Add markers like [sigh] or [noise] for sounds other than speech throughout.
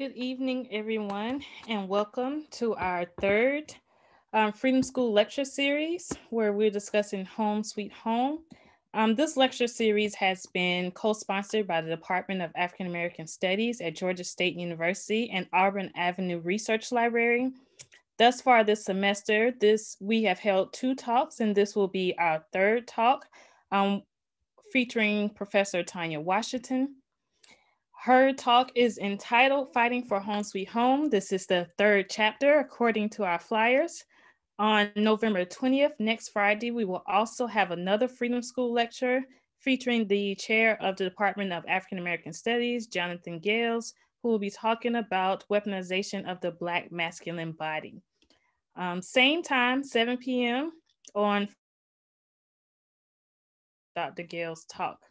Good evening, everyone, and welcome to our third um, Freedom School lecture series where we're discussing Home Sweet Home. Um, this lecture series has been co-sponsored by the Department of African American Studies at Georgia State University and Auburn Avenue Research Library. Thus far this semester, this we have held two talks and this will be our third talk um, featuring Professor Tanya Washington. Her talk is entitled Fighting for Home Sweet Home. This is the third chapter according to our flyers. On November 20th, next Friday, we will also have another Freedom School lecture featuring the chair of the Department of African American Studies, Jonathan Gayles, who will be talking about weaponization of the Black masculine body. Um, same time, 7 p.m. on Dr. Gayles' talk.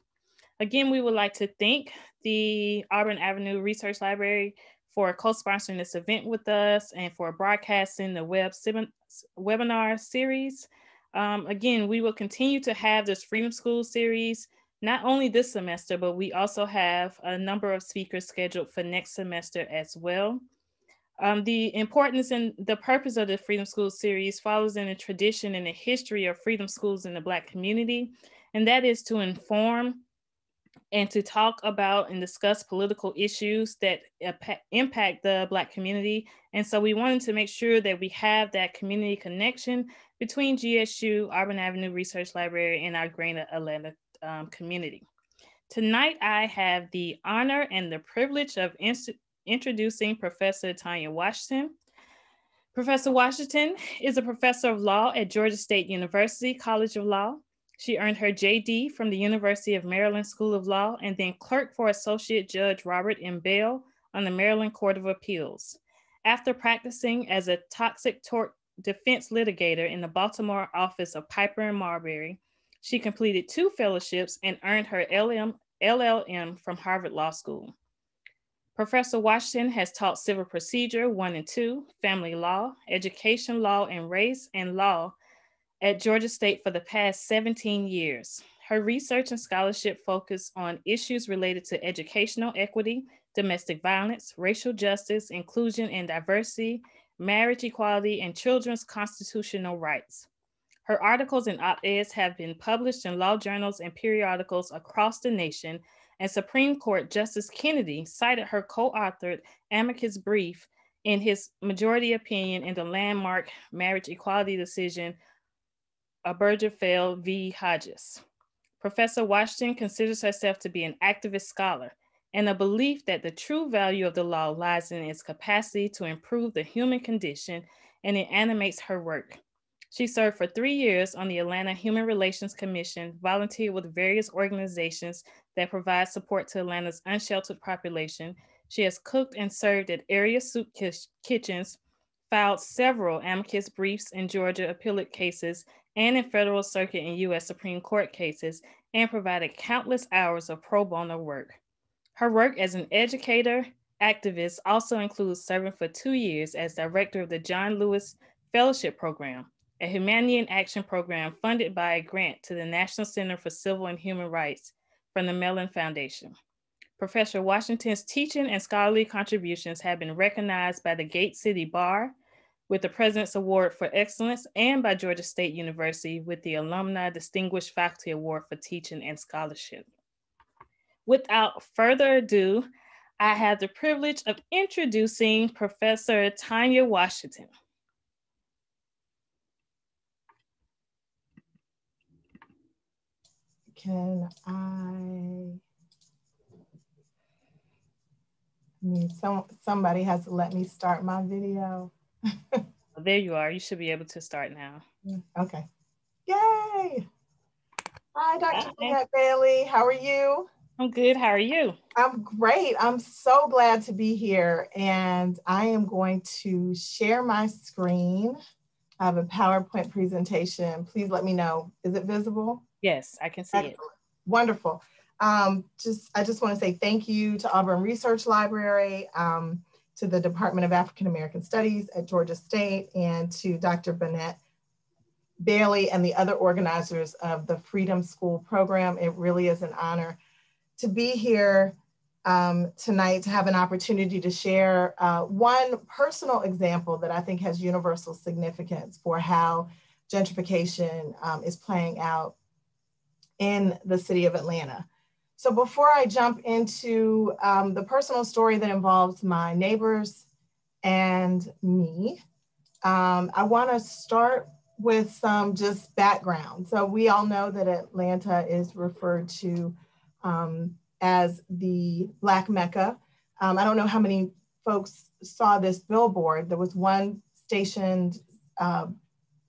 Again, we would like to thank the Auburn Avenue Research Library for co-sponsoring this event with us and for broadcasting the web webinar series. Um, again, we will continue to have this Freedom School series, not only this semester, but we also have a number of speakers scheduled for next semester as well. Um, the importance and the purpose of the Freedom School series follows in the tradition and the history of freedom schools in the Black community, and that is to inform, and to talk about and discuss political issues that impact the Black community. And so we wanted to make sure that we have that community connection between GSU, Auburn Avenue Research Library, and our Greater Atlanta um, community. Tonight, I have the honor and the privilege of introducing Professor Tanya Washington. Professor Washington is a professor of law at Georgia State University College of Law. She earned her JD from the University of Maryland School of Law and then clerked for Associate Judge Robert M. Bell on the Maryland Court of Appeals. After practicing as a toxic tort defense litigator in the Baltimore office of Piper and Marbury, she completed two fellowships and earned her LM, LLM from Harvard Law School. Professor Washington has taught civil procedure one and two, family law, education law and race, and law at Georgia State for the past 17 years. Her research and scholarship focus on issues related to educational equity, domestic violence, racial justice, inclusion and diversity, marriage equality, and children's constitutional rights. Her articles and op-eds have been published in law journals and periodicals across the nation, and Supreme Court Justice Kennedy cited her co-authored amicus brief in his majority opinion in the landmark marriage equality decision Obergefell v. Hodges. Professor Washington considers herself to be an activist scholar and a belief that the true value of the law lies in its capacity to improve the human condition and it animates her work. She served for three years on the Atlanta Human Relations Commission, volunteered with various organizations that provide support to Atlanta's unsheltered population. She has cooked and served at area soup kitchens, filed several amicus briefs in Georgia appellate cases, and in federal circuit and US Supreme Court cases, and provided countless hours of pro bono work. Her work as an educator, activist also includes serving for two years as director of the John Lewis Fellowship Program, a Humanity in Action program funded by a grant to the National Center for Civil and Human Rights from the Mellon Foundation. Professor Washington's teaching and scholarly contributions have been recognized by the Gate City Bar, with the President's Award for Excellence and by Georgia State University with the Alumni Distinguished Faculty Award for Teaching and Scholarship. Without further ado, I have the privilege of introducing Professor Tanya Washington. Can I? I mean, some, somebody has to let me start my video. There you are. You should be able to start now. Okay. Yay. Hi, Dr. Hi. Bailey. How are you? I'm good. How are you? I'm great. I'm so glad to be here. And I am going to share my screen. I have a PowerPoint presentation. Please let me know. Is it visible? Yes, I can see Excellent. it. Wonderful. Um, just I just want to say thank you to Auburn Research Library. Um, to the Department of African American Studies at Georgia State and to Dr. Bennett Bailey and the other organizers of the Freedom School program. It really is an honor to be here um, tonight to have an opportunity to share uh, one personal example that I think has universal significance for how gentrification um, is playing out in the city of Atlanta. So before I jump into um, the personal story that involves my neighbors and me, um, I wanna start with some just background. So we all know that Atlanta is referred to um, as the Black Mecca. Um, I don't know how many folks saw this billboard. There was one stationed uh,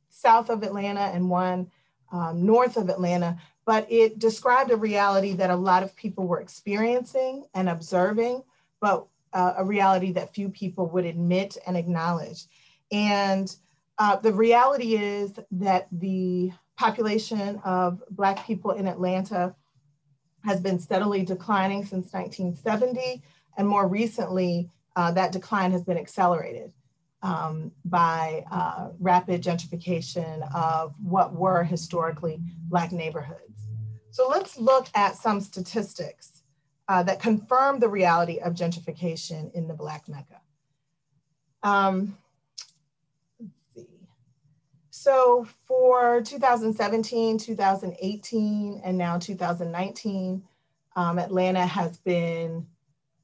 south of Atlanta and one um, north of Atlanta but it described a reality that a lot of people were experiencing and observing, but uh, a reality that few people would admit and acknowledge. And uh, the reality is that the population of Black people in Atlanta has been steadily declining since 1970. And more recently, uh, that decline has been accelerated um, by uh, rapid gentrification of what were historically Black neighborhoods. So let's look at some statistics uh, that confirm the reality of gentrification in the Black Mecca. Um. So for 2017, 2018, and now 2019, um, Atlanta has been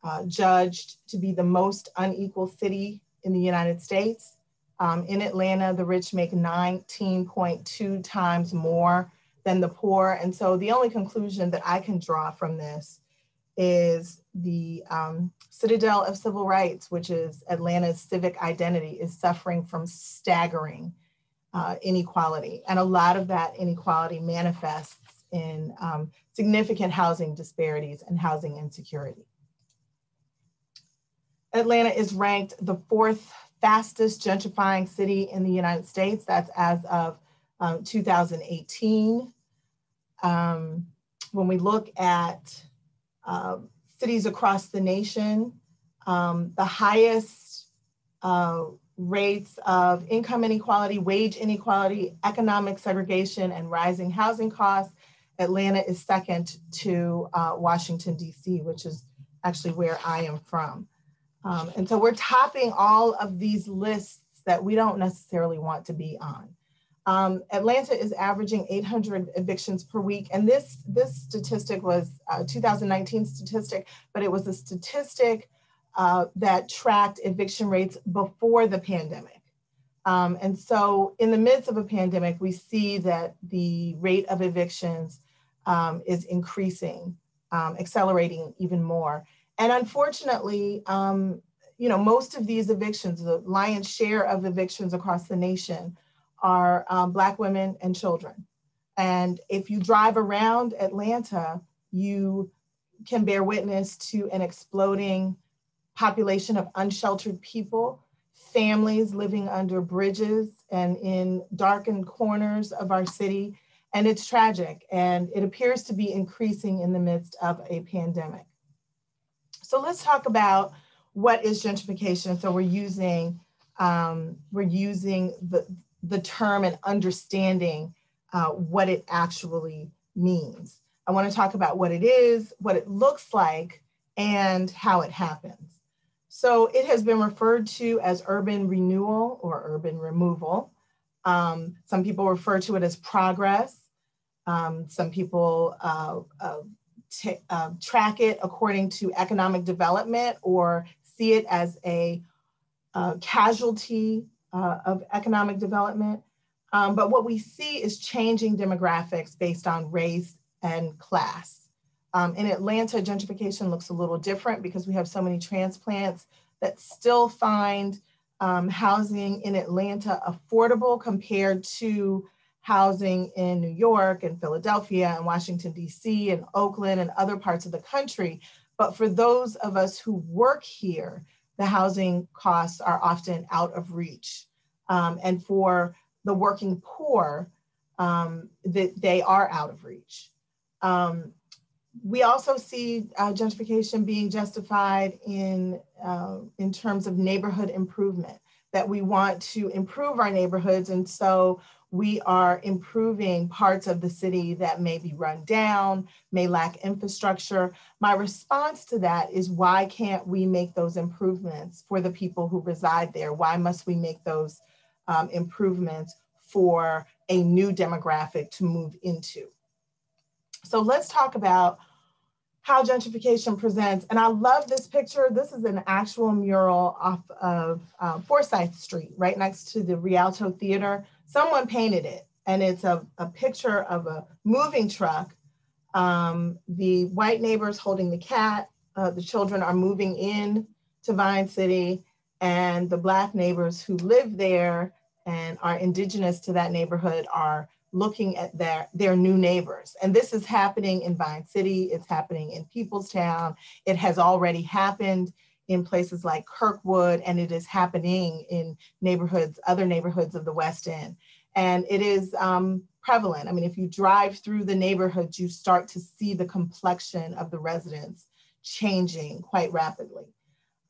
uh, judged to be the most unequal city in the United States. Um, in Atlanta, the rich make 19.2 times more than the poor. And so the only conclusion that I can draw from this is the um, citadel of civil rights, which is Atlanta's civic identity, is suffering from staggering uh, inequality. And a lot of that inequality manifests in um, significant housing disparities and housing insecurity. Atlanta is ranked the fourth fastest gentrifying city in the United States. That's as of um, 2018. Um, when we look at uh, cities across the nation, um, the highest uh, rates of income inequality, wage inequality, economic segregation, and rising housing costs, Atlanta is second to uh, Washington, D.C., which is actually where I am from. Um, and so we're topping all of these lists that we don't necessarily want to be on. Um, Atlanta is averaging 800 evictions per week. And this, this statistic was a 2019 statistic, but it was a statistic uh, that tracked eviction rates before the pandemic. Um, and so in the midst of a pandemic, we see that the rate of evictions um, is increasing, um, accelerating even more. And unfortunately, um, you know, most of these evictions, the lion's share of evictions across the nation are um, Black women and children. And if you drive around Atlanta, you can bear witness to an exploding population of unsheltered people, families living under bridges and in darkened corners of our city. And it's tragic. And it appears to be increasing in the midst of a pandemic. So let's talk about what is gentrification. So we're using um, we're using the, the term and understanding uh, what it actually means. I want to talk about what it is, what it looks like, and how it happens. So it has been referred to as urban renewal or urban removal. Um, some people refer to it as progress. Um, some people uh, uh, uh, track it according to economic development or see it as a uh, casualty uh, of economic development. Um, but what we see is changing demographics based on race and class. Um, in Atlanta, gentrification looks a little different because we have so many transplants that still find um, housing in Atlanta affordable compared to housing in New York and Philadelphia and Washington, DC and Oakland and other parts of the country. But for those of us who work here, the housing costs are often out of reach. Um, and for the working poor, um, that they are out of reach. Um, we also see uh, gentrification being justified in, uh, in terms of neighborhood improvement, that we want to improve our neighborhoods. And so We are improving parts of the city that may be run down, may lack infrastructure. My response to that is why can't we make those improvements for the people who reside there? Why must we make those um, improvements for a new demographic to move into? So let's talk about how gentrification presents. And I love this picture. This is an actual mural off of uh, Forsyth Street, right next to the Rialto Theater. Someone painted it, and it's a, a picture of a moving truck. Um, the white neighbors holding the cat, uh, the children are moving in to Vine City, and the Black neighbors who live there and are indigenous to that neighborhood are looking at their, their new neighbors. And this is happening in Vine City, it's happening in Peoplestown, it has already happened in places like Kirkwood, and it is happening in neighborhoods, other neighborhoods of the West End. And it is um, prevalent. I mean, if you drive through the neighborhoods, you start to see the complexion of the residents changing quite rapidly.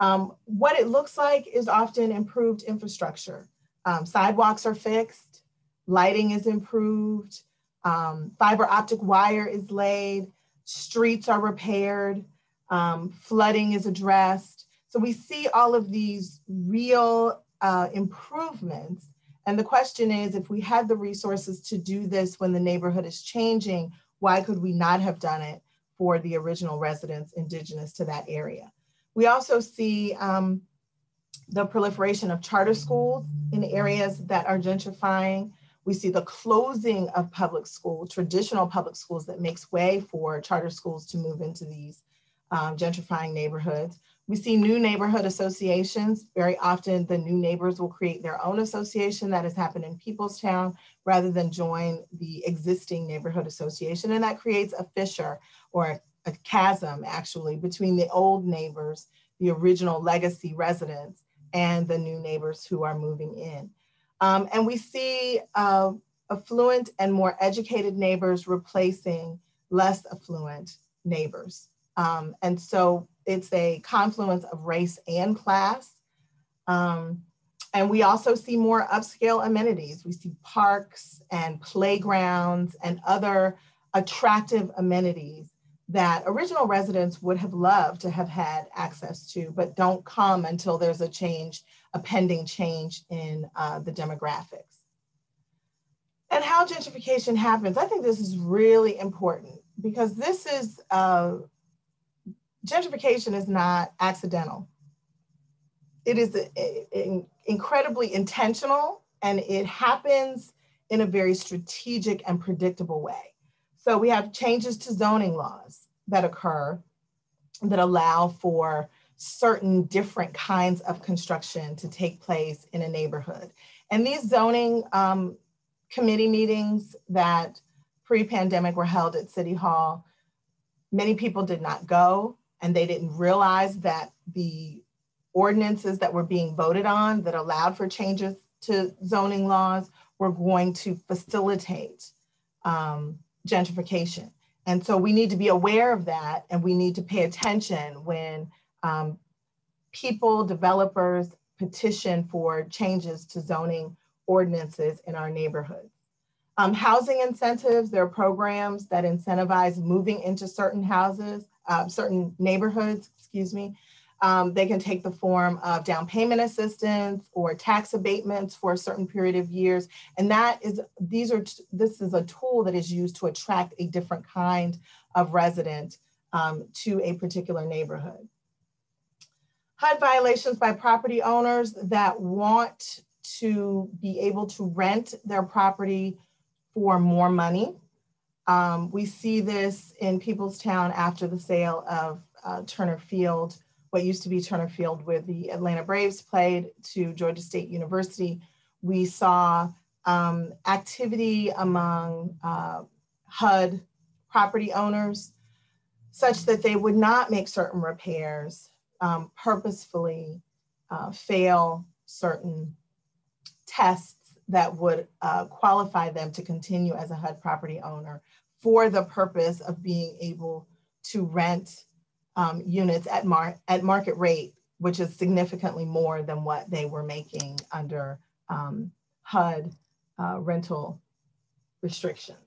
Um, what it looks like is often improved infrastructure. Um, sidewalks are fixed, lighting is improved, um, fiber optic wire is laid, streets are repaired, um, flooding is addressed. So we see all of these real uh, improvements. And the question is, if we had the resources to do this when the neighborhood is changing, why could we not have done it for the original residents indigenous to that area? We also see um, the proliferation of charter schools in areas that are gentrifying. We see the closing of public school, traditional public schools that makes way for charter schools to move into these um, gentrifying neighborhoods. We see new neighborhood associations. Very often the new neighbors will create their own association that has happened in Peoplestown rather than join the existing neighborhood association. And that creates a fissure or a chasm actually between the old neighbors, the original legacy residents, and the new neighbors who are moving in. Um, and we see uh, affluent and more educated neighbors replacing less affluent neighbors. Um, and so it's a confluence of race and class. Um, and we also see more upscale amenities. We see parks and playgrounds and other attractive amenities that original residents would have loved to have had access to, but don't come until there's a change a pending change in uh, the demographics. And how gentrification happens, I think this is really important because this is, uh, gentrification is not accidental. It is a, a, a incredibly intentional and it happens in a very strategic and predictable way. So we have changes to zoning laws that occur that allow for certain different kinds of construction to take place in a neighborhood. And these zoning um, committee meetings that pre-pandemic were held at City Hall, many people did not go and they didn't realize that the ordinances that were being voted on that allowed for changes to zoning laws were going to facilitate um, gentrification. And so we need to be aware of that and we need to pay attention when um, people, developers petition for changes to zoning ordinances in our neighborhoods. Um, housing incentives, there are programs that incentivize moving into certain houses, uh, certain neighborhoods, excuse me. Um, they can take the form of down payment assistance or tax abatements for a certain period of years. And that is, these are, this is a tool that is used to attract a different kind of resident um, to a particular neighborhood. HUD violations by property owners that want to be able to rent their property for more money. Um, we see this in Peoplestown after the sale of uh, Turner Field, what used to be Turner Field, where the Atlanta Braves played, to Georgia State University. We saw um, activity among uh, HUD property owners such that they would not make certain repairs um, purposefully uh, fail certain tests that would uh, qualify them to continue as a HUD property owner for the purpose of being able to rent um, units at, mar at market rate, which is significantly more than what they were making under um, HUD uh, rental restrictions.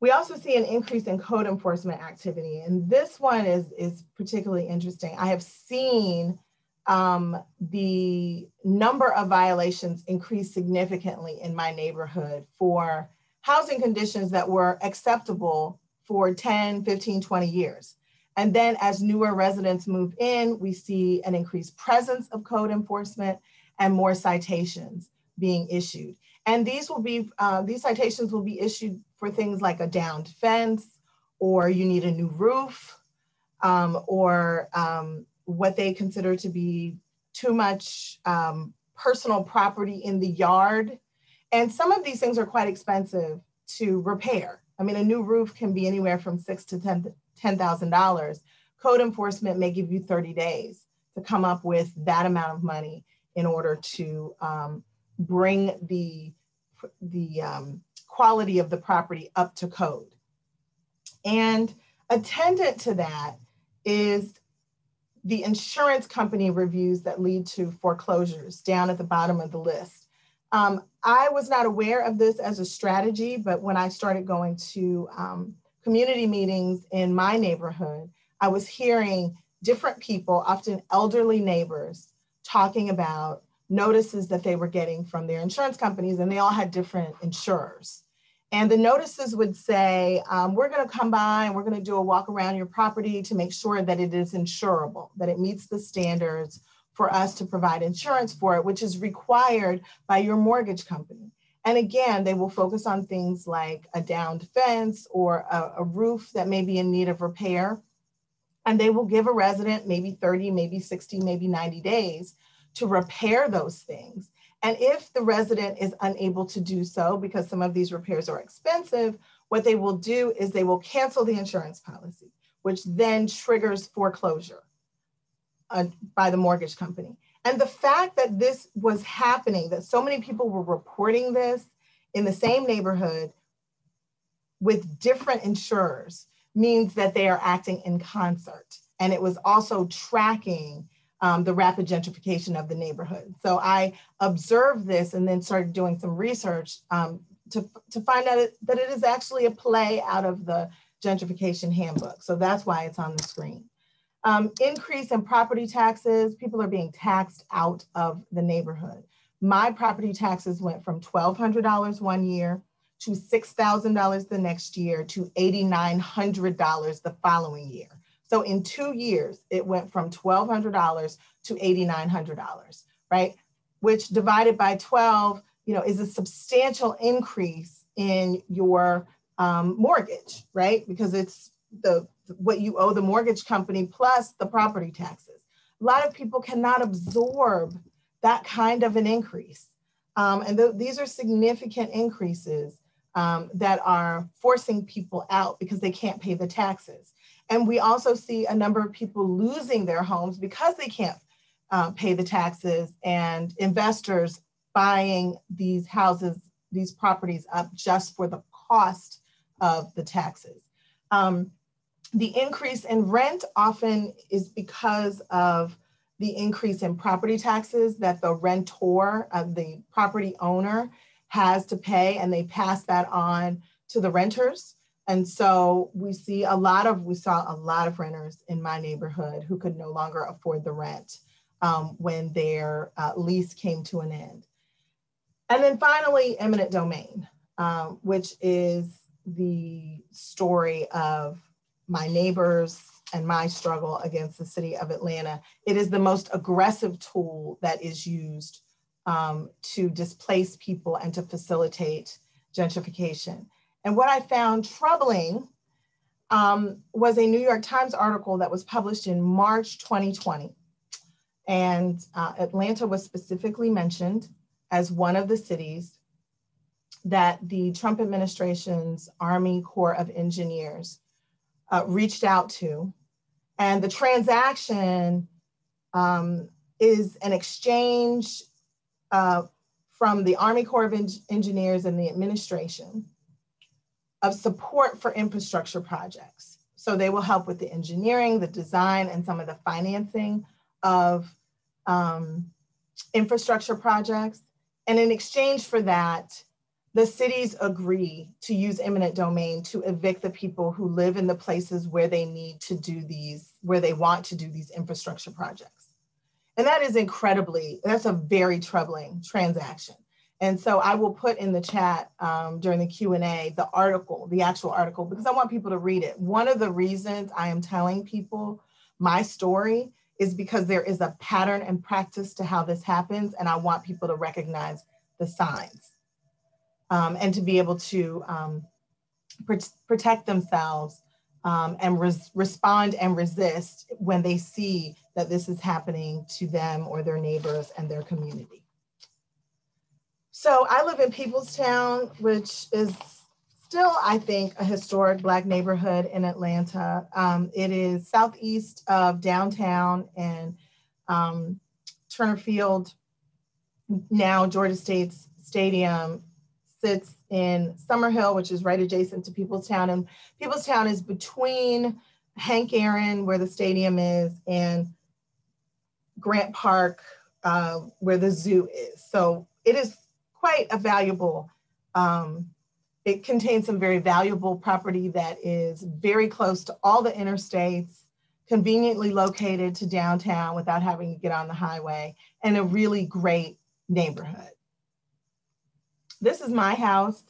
We also see an increase in code enforcement activity. And this one is, is particularly interesting. I have seen um, the number of violations increased significantly in my neighborhood for housing conditions that were acceptable for 10, 15, 20 years. And then as newer residents move in, we see an increased presence of code enforcement and more citations being issued. And these will be, uh, these citations will be issued for things like a downed fence, or you need a new roof, um, or um, what they consider to be too much um, personal property in the yard. And some of these things are quite expensive to repair. I mean, a new roof can be anywhere from six to ten thousand dollars. Code enforcement may give you 30 days to come up with that amount of money in order to um, bring the the um, quality of the property up to code. And attendant to that is the insurance company reviews that lead to foreclosures down at the bottom of the list. Um, I was not aware of this as a strategy, but when I started going to um, community meetings in my neighborhood, I was hearing different people, often elderly neighbors, talking about notices that they were getting from their insurance companies, and they all had different insurers. And the notices would say, um, we're going to come by and we're going to do a walk around your property to make sure that it is insurable, that it meets the standards for us to provide insurance for it, which is required by your mortgage company. And again, they will focus on things like a downed fence or a, a roof that may be in need of repair. And they will give a resident maybe 30, maybe 60, maybe 90 days to repair those things. And if the resident is unable to do so because some of these repairs are expensive, what they will do is they will cancel the insurance policy, which then triggers foreclosure uh, by the mortgage company. And the fact that this was happening, that so many people were reporting this in the same neighborhood with different insurers means that they are acting in concert. And it was also tracking um, the rapid gentrification of the neighborhood. So I observed this and then started doing some research um, to, to find out that it is actually a play out of the gentrification handbook. So that's why it's on the screen. Um, increase in property taxes, people are being taxed out of the neighborhood. My property taxes went from $1,200 one year to $6,000 the next year to $8,900 the following year. So in two years, it went from $1,200 to $8,900, right? Which divided by 12, you know, is a substantial increase in your um, mortgage, right? Because it's the what you owe the mortgage company plus the property taxes. A lot of people cannot absorb that kind of an increase. Um, and th these are significant increases um, that are forcing people out because they can't pay the taxes. And we also see a number of people losing their homes because they can't uh, pay the taxes and investors buying these houses, these properties up just for the cost of the taxes. Um, the increase in rent often is because of the increase in property taxes that the rentor, uh, the property owner, has to pay, and they pass that on to the renters. And so we see a lot of, we saw a lot of renters in my neighborhood who could no longer afford the rent um, when their uh, lease came to an end. And then finally, eminent domain, um, which is the story of my neighbors and my struggle against the city of Atlanta. It is the most aggressive tool that is used um, to displace people and to facilitate gentrification. And what I found troubling um, was a New York Times article that was published in March 2020. And uh, Atlanta was specifically mentioned as one of the cities that the Trump administration's Army Corps of Engineers uh, reached out to. And the transaction um, is an exchange uh, from the Army Corps of en Engineers and the administration of support for infrastructure projects. So they will help with the engineering, the design, and some of the financing of um, infrastructure projects. And in exchange for that, the cities agree to use eminent domain to evict the people who live in the places where they need to do these, where they want to do these infrastructure projects. And that is incredibly, that's a very troubling transaction. And so I will put in the chat um, during the Q&A the article, the actual article, because I want people to read it. One of the reasons I am telling people my story is because there is a pattern and practice to how this happens. And I want people to recognize the signs um, and to be able to um, pr protect themselves um, and res respond and resist when they see that this is happening to them or their neighbors and their community. So I live in Peoplestown, which is still, I think, a historic Black neighborhood in Atlanta. Um, it is southeast of downtown and um, Turner Field, now Georgia State's stadium sits in Summerhill, which is right adjacent to Peoplestown. And Peoplestown is between Hank Aaron, where the stadium is, and Grant Park, uh, where the zoo is. So it is quite a valuable, um, it contains some very valuable property that is very close to all the interstates, conveniently located to downtown without having to get on the highway, and a really great neighborhood this is my house,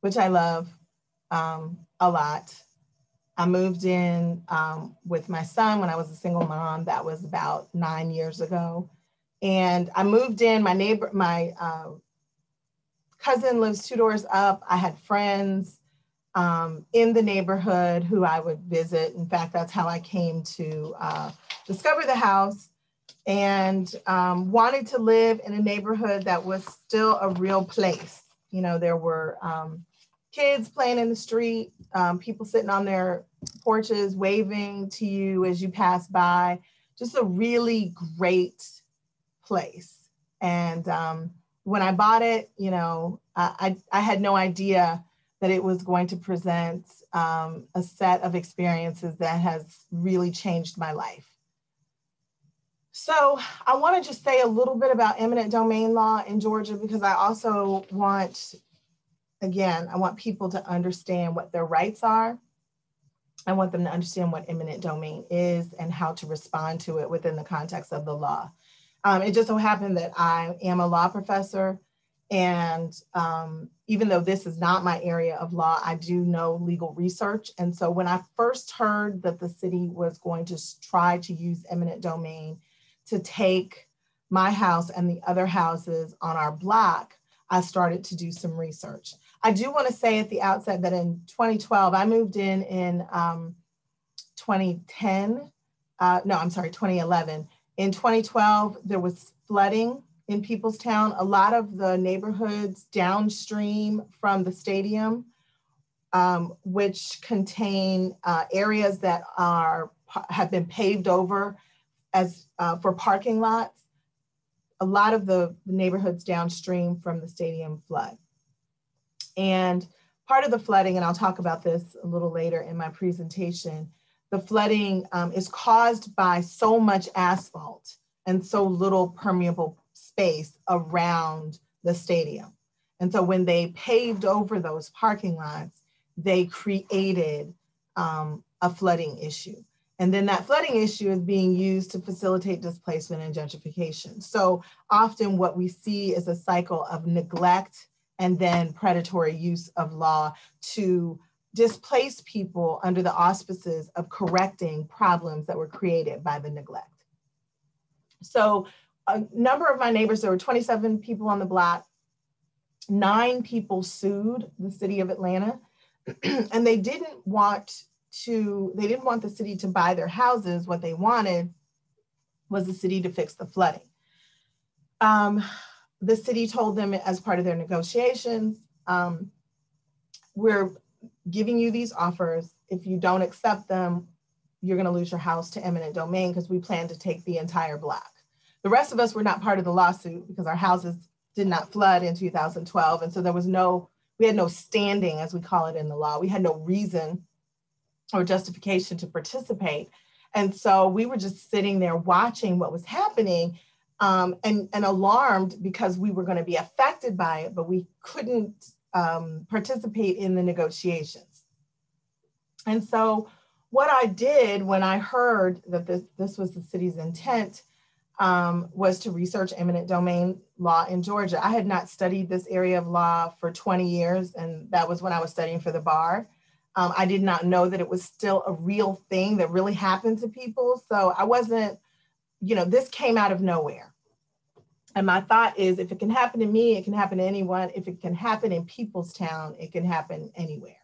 which I love um, a lot. I moved in um, with my son when I was a single mom. That was about nine years ago. And I moved in, my neighbor, my uh, cousin lives two doors up. I had friends um, in the neighborhood who I would visit. In fact, that's how I came to uh, discover the house and um, wanted to live in a neighborhood that was still a real place. You know, there were um, kids playing in the street, um, people sitting on their porches waving to you as you pass by. Just a really great place. And um, when I bought it, you know, I, I, had no idea that it was going to present um, a set of experiences that has really changed my life. So I want to just say a little bit about eminent domain law in Georgia because I also want, again, I want people to understand what their rights are. I want them to understand what eminent domain is and how to respond to it within the context of the law. Um, it just so happened that I am a law professor and um, even though this is not my area of law, I do know legal research. And so when I first heard that the city was going to try to use eminent domain to take my house and the other houses on our block, I started to do some research. I do want to say at the outset that in 2012, I moved in in um, 2010. Uh, no, I'm sorry, 2011. In 2012, there was flooding in Peoplestown. A lot of the neighborhoods downstream from the stadium, um, which contain uh, areas that are have been paved over as uh, for parking lots, a lot of the neighborhoods downstream from the stadium flood. And part of the flooding, and I'll talk about this a little later in my presentation, the flooding um, is caused by so much asphalt and so little permeable space around the stadium. And so when they paved over those parking lots, they created um, a flooding issue. And then that flooding issue is being used to facilitate displacement and gentrification. So often what we see is a cycle of neglect and then predatory use of law to displace people under the auspices of correcting problems that were created by the neglect. So a number of my neighbors, there were 27 people on the block, nine people sued the city of Atlanta, [clears throat] and they didn't want to, they didn't want the city to buy their houses. What they wanted was the city to fix the flooding. Um, the city told them as part of their negotiations, um, we're giving you these offers. If you don't accept them, you're going to lose your house to eminent domain because we plan to take the entire block. The rest of us were not part of the lawsuit because our houses did not flood in 2012. And so there was no, we had no standing, as we call it in the law. We had no reason or justification to participate. And so we were just sitting there watching what was happening um, and, and alarmed because we were going to be affected by it, but we couldn't um, participate in the negotiations. And so what I did when I heard that this, this was the city's intent um, was to research eminent domain law in Georgia. I had not studied this area of law for 20 years, and that was when I was studying for the bar. Um, I did not know that it was still a real thing that really happened to people. So I wasn't, you know, this came out of nowhere. And my thought is if it can happen to me, it can happen to anyone. If it can happen in Peoplestown, it can happen anywhere.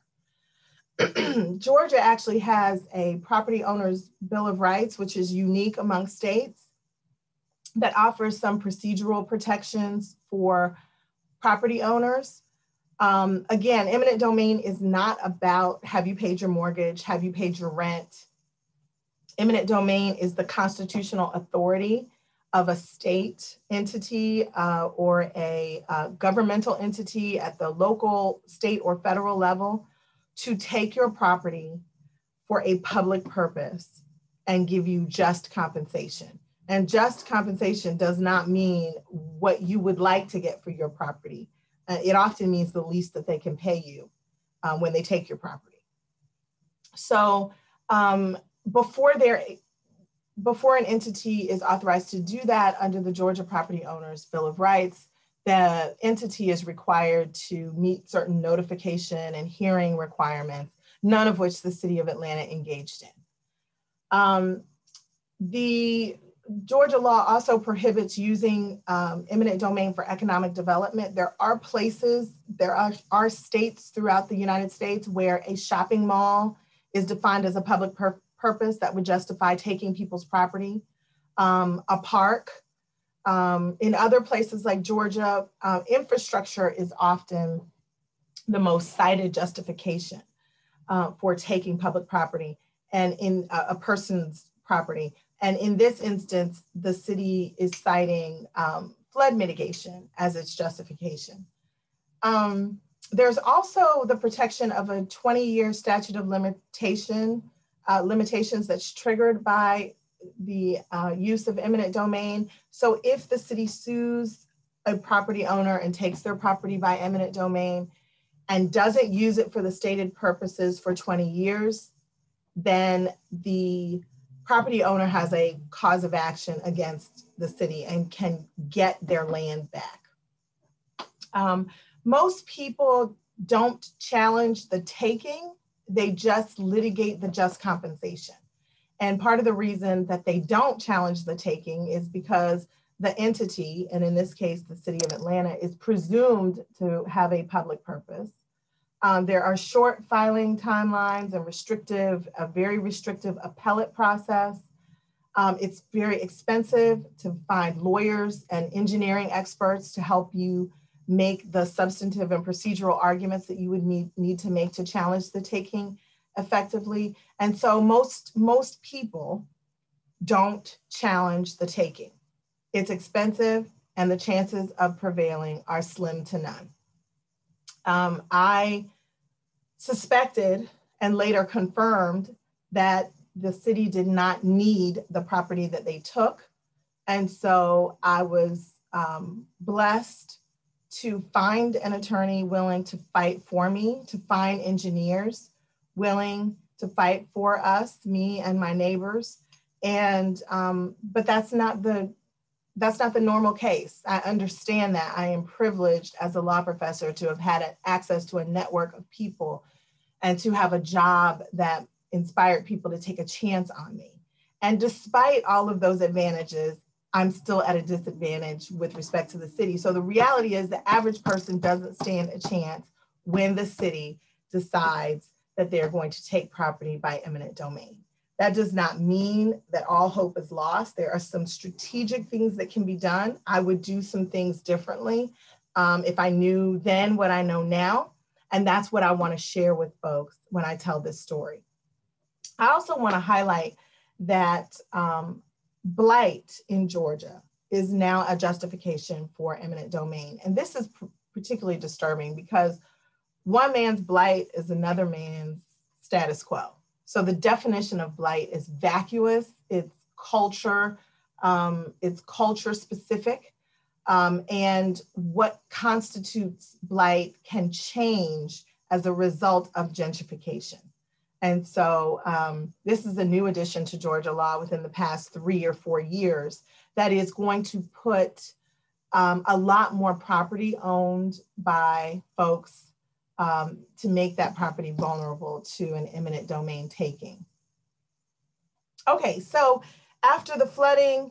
[clears throat] Georgia actually has a property owner's bill of rights, which is unique among states that offers some procedural protections for property owners. Um, again, eminent domain is not about have you paid your mortgage, have you paid your rent. Eminent domain is the constitutional authority of a state entity uh, or a uh, governmental entity at the local, state, or federal level to take your property for a public purpose and give you just compensation. And just compensation does not mean what you would like to get for your property. Uh, it often means the least that they can pay you um, when they take your property. So um, before they're before an entity is authorized to do that under the Georgia Property Owners Bill of Rights, the entity is required to meet certain notification and hearing requirements, none of which the city of Atlanta engaged in. Um, the Georgia law also prohibits using um, eminent domain for economic development. There are places, there are, are states throughout the United States where a shopping mall is defined as a public pur purpose that would justify taking people's property. Um, a park, um, in other places like Georgia, uh, infrastructure is often the most cited justification uh, for taking public property and in a, a, person's property. And in this instance, the city is citing um, flood mitigation as its justification. Um, there's also the protection of a 20 year statute of limitation uh, limitations that's triggered by the uh, use of eminent domain. So if the city sues a property owner and takes their property by eminent domain and doesn't use it for the stated purposes for 20 years, then the property owner has a cause of action against the city and can get their land back. Um, most people don't challenge the taking they just litigate the just compensation. And part of the reason that they don't challenge the taking is because the entity, and in this case, the city of Atlanta, is presumed to have a public purpose. Um, there are short filing timelines and restrictive, a very restrictive appellate process. Um, it's very expensive to find lawyers and engineering experts to help you make the substantive and procedural arguments that you would need, need to make to challenge the taking effectively. And so most, most people don't challenge the taking. It's expensive and the chances of prevailing are slim to none. Um, I suspected and later confirmed that the city did not need the property that they took. And so I was um, blessed to find an attorney willing to fight for me, to find engineers willing to fight for us, me and my neighbors. And, um, but that's not the, that's not the normal case. I understand that. I am privileged as a law professor to have had access to a network of people and to have a job that inspired people to take a chance on me. And despite all of those advantages, I'm still at a disadvantage with respect to the city. So the reality is the average person doesn't stand a chance when the city decides that they're going to take property by eminent domain. That does not mean that all hope is lost. There are some strategic things that can be done. I would do some things differently um, if I knew then what I know now. And that's what I want to share with folks when I tell this story. I also want to highlight that um, blight in Georgia is now a justification for eminent domain. And this is particularly disturbing because one man's blight is another man's status quo. So the definition of blight is vacuous, it's culture, um, it's culture specific. um, and what constitutes blight can change as a result of gentrification. And so um, this is a new addition to Georgia law within the past three or four years that is going to put um, a lot more property owned by folks um, to make that property vulnerable to an eminent domain taking. Okay, so after the flooding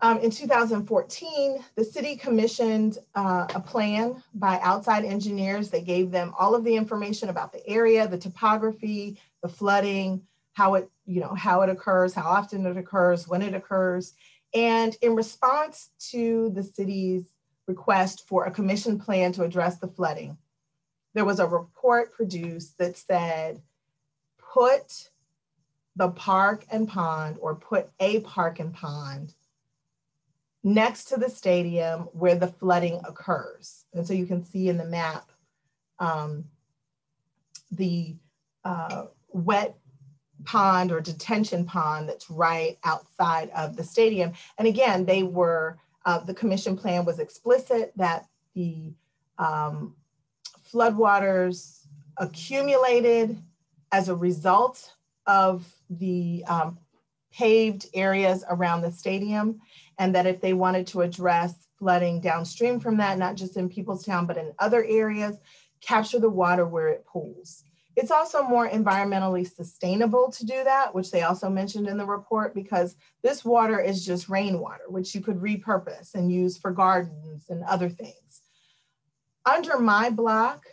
um, in 2014, the city commissioned uh, a plan by outside engineers that gave them all of the information about the area, the topography, the flooding, how it, you know, how it occurs, how often it occurs, when it occurs, and in response to the city's request for a commission plan to address the flooding, there was a report produced that said, put the park and pond or put a park and pond next to the stadium where the flooding occurs. And so you can see in the map um, the uh, wet pond or detention pond that's right outside of the stadium. And again, they were, uh, the commission plan was explicit that the um, floodwaters accumulated as a result of the um, paved areas around the stadium, and that if they wanted to address flooding downstream from that, not just in Peoplestown, but in other areas, capture the water where it pools. It's also more environmentally sustainable to do that, which they also mentioned in the report, because this water is just rainwater, which you could repurpose and use for gardens and other things. Under my block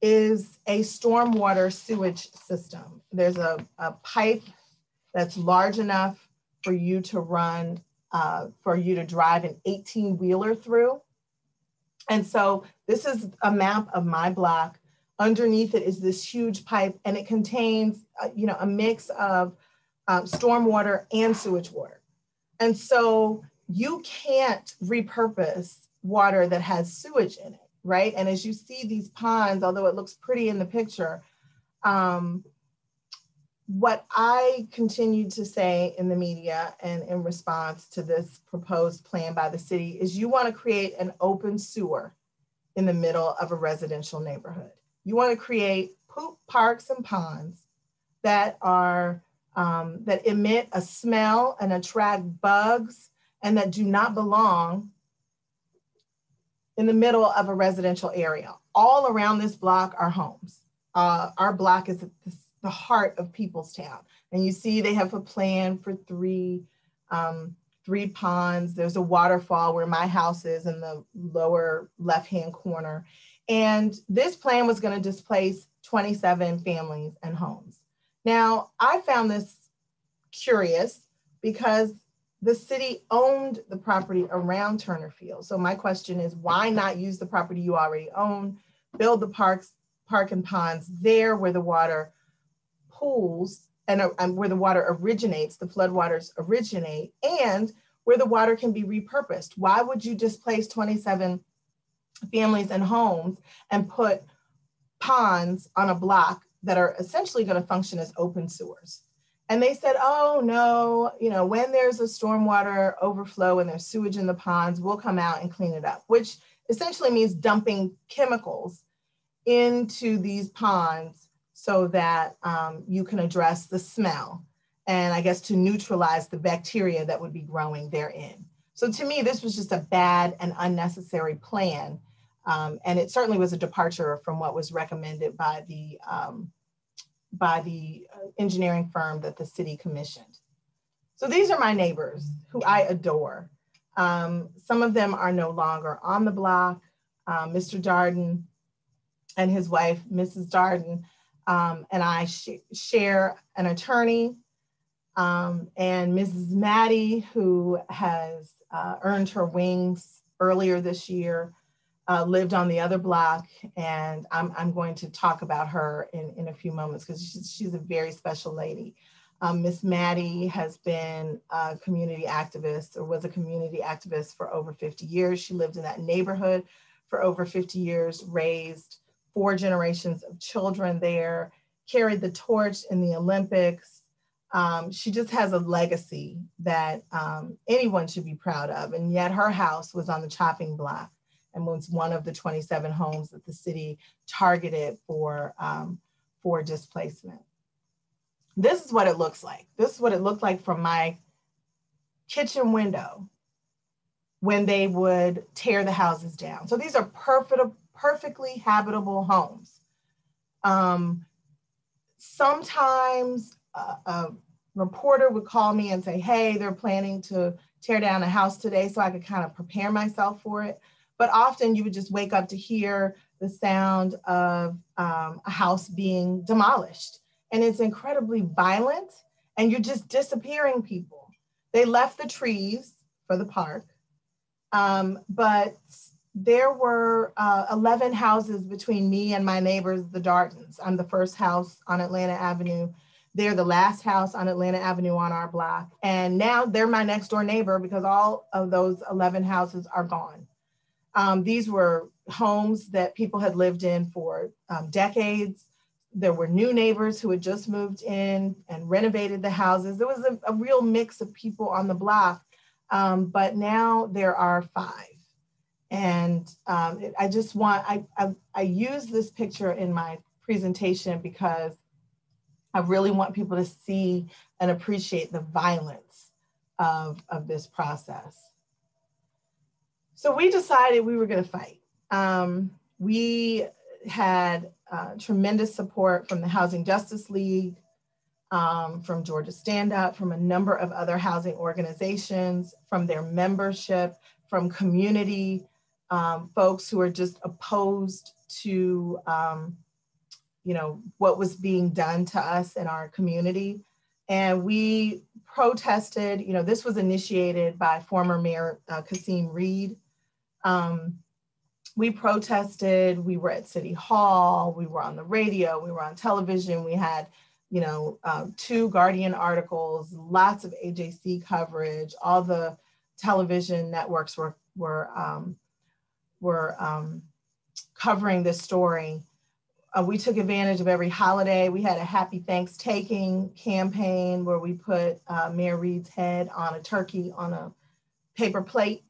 is a stormwater sewage system. There's a, a pipe that's large enough for you to run, uh, for you to drive an 18 wheeler through. And so this is a map of my block Underneath it is this huge pipe and it contains, uh, you know, a mix of um, stormwater and sewage water. And so you can't repurpose water that has sewage in it, right? And as you see these ponds, although it looks pretty in the picture, um, what I continued to say in the media and in response to this proposed plan by the city is you want to create an open sewer in the middle of a residential neighborhood. You want to create poop parks and ponds that are um, that emit a smell and attract bugs and that do not belong in the middle of a residential area. All around this block are homes. Uh, our block is the heart of Peoplestown. And you see they have a plan for three, um, three ponds. There's a waterfall where my house is in the lower left-hand corner. And this plan was going to displace 27 families and homes. Now, I found this curious because the city owned the property around Turner Field. So my question is why not use the property you already own, build the parks, park and ponds there where the water pools and, uh, and where the water originates, the floodwaters originate, and where the water can be repurposed. Why would you displace 27 families and homes and put ponds on a block that are essentially going to function as open sewers. And they said, oh no, you know, when there's a stormwater overflow and there's sewage in the ponds, we'll come out and clean it up, which essentially means dumping chemicals into these ponds so that um, you can address the smell and I guess to neutralize the bacteria that would be growing therein. So to me, this was just a bad and unnecessary plan um, and it certainly was a departure from what was recommended by the, um, by the engineering firm that the city commissioned. So these are my neighbors who I adore. Um, some of them are no longer on the block. Mr. Darden and his wife, Mrs. Darden, um, and I sh share an attorney um, and Mrs. Maddie, who has uh, earned her wings earlier this year, uh, lived on the other block, and I'm, I'm going to talk about her in, in a few moments because she's, she's a very special lady. Um, Miss Maddie has been a community activist or was a community activist for over 50 years. She lived in that neighborhood for over 50 years, raised four generations of children there, carried the torch in the Olympics, Um, she just has a legacy that um, anyone should be proud of. And yet her house was on the chopping block and was one of the 27 homes that the city targeted for, um, for displacement. This is what it looks like. This is what it looked like from my kitchen window when they would tear the houses down. So these are perfect, perfectly habitable homes. Um, sometimes a, a reporter would call me and say, hey, they're planning to tear down a house today, so I could kind of prepare myself for it. But often you would just wake up to hear the sound of um, a house being demolished. And it's incredibly violent, and you're just disappearing people. They left the trees for the park, um, but there were uh, 11 houses between me and my neighbors, the Dardens. I'm the first house on Atlanta Avenue. They're the last house on Atlanta Avenue on our block. And now they're my next door neighbor because all of those 11 houses are gone. Um, these were homes that people had lived in for um, decades. There were new neighbors who had just moved in and renovated the houses. There was a, a real mix of people on the block. Um, but now there are five. And um, it, I just want, I, I, I use this picture in my presentation because I really want people to see and appreciate the violence of, of this process. So we decided we were going to fight. Um, we had uh, tremendous support from the Housing Justice League, um, from Georgia Stand Up, from a number of other housing organizations, from their membership, from community um, folks who are just opposed to, um, you know, what was being done to us in our community. And we protested, you know, this was initiated by former Mayor uh, Kasim Reed. Um, we protested, we were at City Hall, we were on the radio, we were on television, we had, you know, um, two Guardian articles, lots of AJC coverage, all the television networks were, were um, were um, covering this story. Uh, we took advantage of every holiday. We had a Happy Thanksgiving campaign where we put uh, Mayor Reed's head on a turkey on a paper plate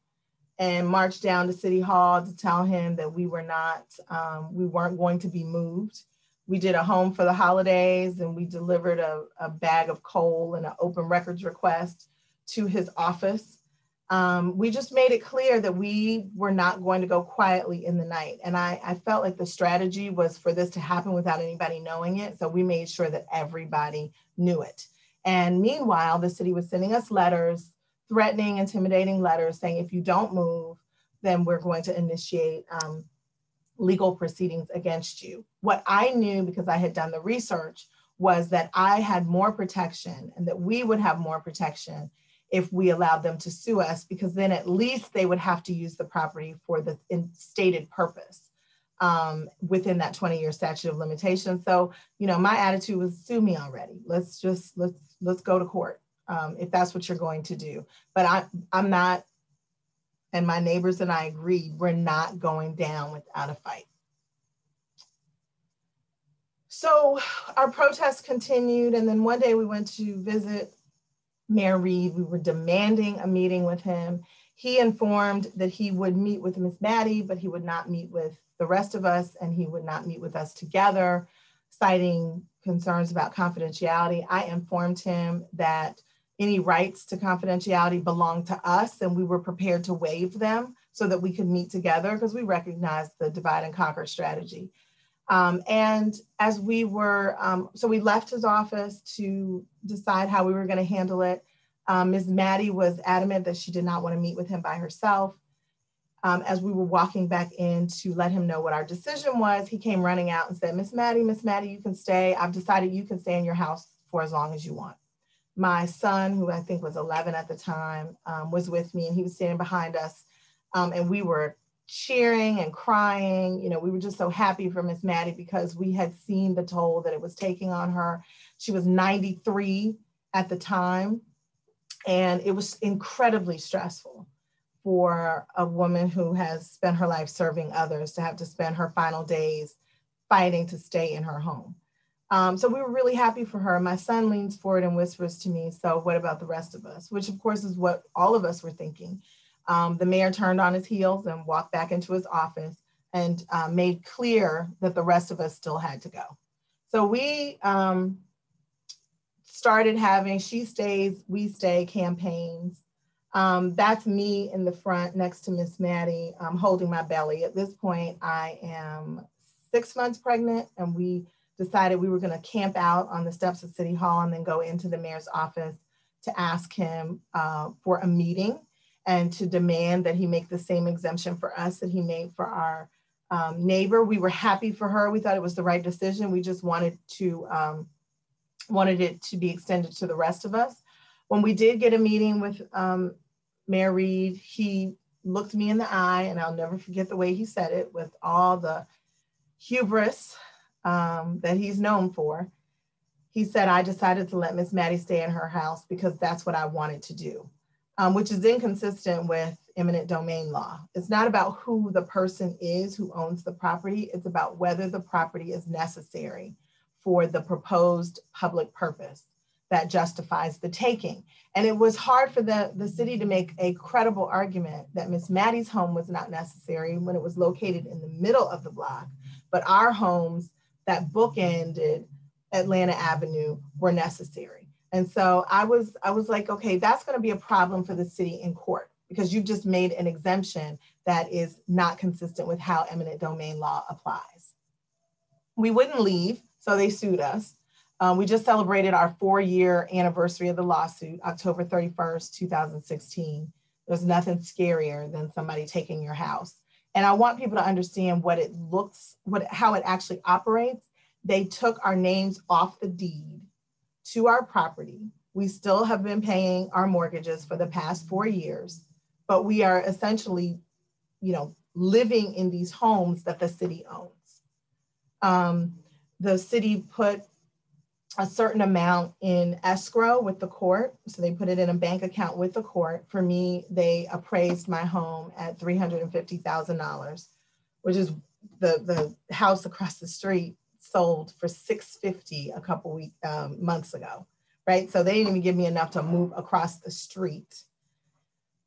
and marched down to City Hall to tell him that we were not, um, we weren't going to be moved. We did a home for the holidays and we delivered a, a bag of coal and an open records request to his office um, we just made it clear that we were not going to go quietly in the night. And I, I felt like the strategy was for this to happen without anybody knowing it. So we made sure that everybody knew it. And meanwhile, the city was sending us letters, threatening, intimidating letters saying, if you don't move, then we're going to initiate um, legal proceedings against you. What I knew because I had done the research was that I had more protection and that we would have more protection if we allowed them to sue us, because then at least they would have to use the property for the stated purpose um, within that 20 year statute of limitations. So, you know, my attitude was sue me already. Let's just, let's, let's go to court um, if that's what you're going to do. But I, I'm not, and my neighbors and I agreed, we're not going down without a fight. So our protests continued. And then one day we went to visit Mayor Reed. We were demanding a meeting with him. He informed that he would meet with Ms. Maddie, but he would not meet with the rest of us and he would not meet with us together, citing concerns about confidentiality. I informed him that any rights to confidentiality belong to us and we were prepared to waive them so that we could meet together because we recognized the divide and conquer strategy. Um, and as we were, um, so we left his office to decide how we were going to handle it. Um, Ms. Maddie was adamant that she did not want to meet with him by herself. Um, as we were walking back in to let him know what our decision was, he came running out and said, Miss Maddie, Miss Maddie, you can stay. I've decided you can stay in your house for as long as you want. My son, who I think was 11 at the time, um, was with me and he was standing behind us. Um, and we were cheering and crying. You know, we were just so happy for Miss Maddie because we had seen the toll that it was taking on her. She was 93 at the time, and it was incredibly stressful for a woman who has spent her life serving others to have to spend her final days fighting to stay in her home. Um, so we were really happy for her. My son leans forward and whispers to me, so what about the rest of us? Which of course is what all of us were thinking. Um, the mayor turned on his heels and walked back into his office and uh, made clear that the rest of us still had to go. So we um, started having She Stays, We Stay campaigns. Um, that's me in the front next to Miss Maddie um, holding my belly. At this point, I am six months pregnant and we decided we were going to camp out on the steps of City Hall and then go into the mayor's office to ask him uh, for a meeting and to demand that he make the same exemption for us that he made for our um, neighbor. We were happy for her. We thought it was the right decision. We just wanted to um, wanted it to be extended to the rest of us. When we did get a meeting with um, Mayor Reed, he looked me in the eye, and I'll never forget the way he said it with all the hubris um, that he's known for. He said, I decided to let Miss Maddie stay in her house because that's what I wanted to do, um, which is inconsistent with eminent domain law. It's not about who the person is who owns the property, it's about whether the property is necessary for the proposed public purpose that justifies the taking. And it was hard for the, the city to make a credible argument that Miss Maddie's home was not necessary when it was located in the middle of the block, but our homes that bookended Atlanta Avenue were necessary. And so I was, I was like, okay, that's gonna be a problem for the city in court because you've just made an exemption that is not consistent with how eminent domain law applies. We wouldn't leave, so they sued us. Um, we just celebrated our four year anniversary of the lawsuit, October 31st, 2016. There's nothing scarier than somebody taking your house. And I want people to understand what it looks, what how it actually operates. They took our names off the deed to our property. We still have been paying our mortgages for the past four years, but we are essentially, you know, living in these homes that the city owns. Um, the city put a certain amount in escrow with the court. So they put it in a bank account with the court. For me, they appraised my home at $350,000, which is the, the house across the street sold for 650 a couple week, um, months ago, right? So they didn't even give me enough to move across the street.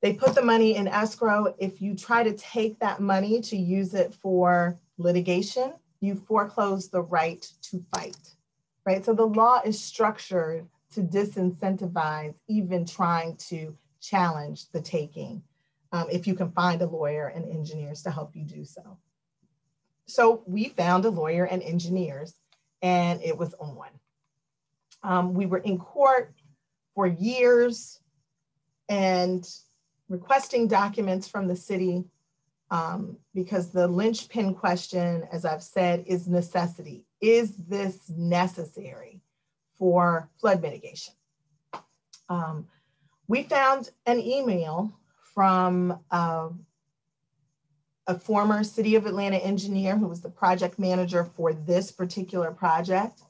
They put the money in escrow. If you try to take that money to use it for litigation, you foreclose the right to fight right? So the law is structured to disincentivize even trying to challenge the taking um, if you can find a lawyer and engineers to help you do so. So we found a lawyer and engineers and it was on. Um, we were in court for years and requesting documents from the city um, because the linchpin question, as I've said, is necessity is this necessary for flood mitigation? Um, we found an email from uh, a former City of Atlanta engineer who was the project manager for this particular project.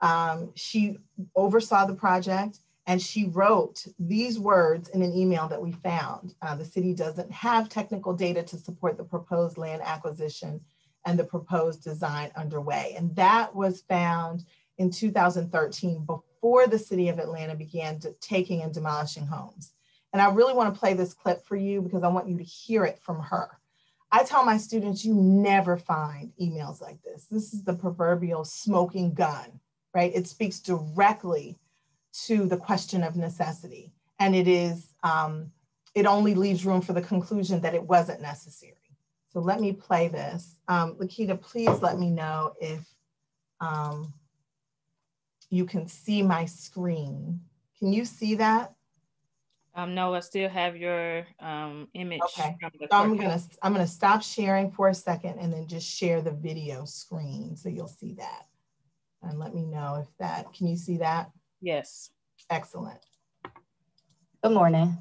Um, she oversaw the project and she wrote these words in an email that we found. Uh, the city doesn't have technical data to support the proposed land acquisition and the proposed design underway. And that was found in 2013 before the city of Atlanta began taking and demolishing homes. And I really want to play this clip for you because I want you to hear it from her. I tell my students, you never find emails like this. This is the proverbial smoking gun, right? It speaks directly to the question of necessity. And it is, um, it only leaves room for the conclusion that it wasn't necessary. So let me play this. Um, Lakita, please let me know if um, you can see my screen. Can you see that? Um, no, I still have your um, image. Okay, so I'm gonna I'm gonna stop sharing for a second and then just share the video screen so you'll see that. And let me know if that, can you see that? Yes. Excellent. Good morning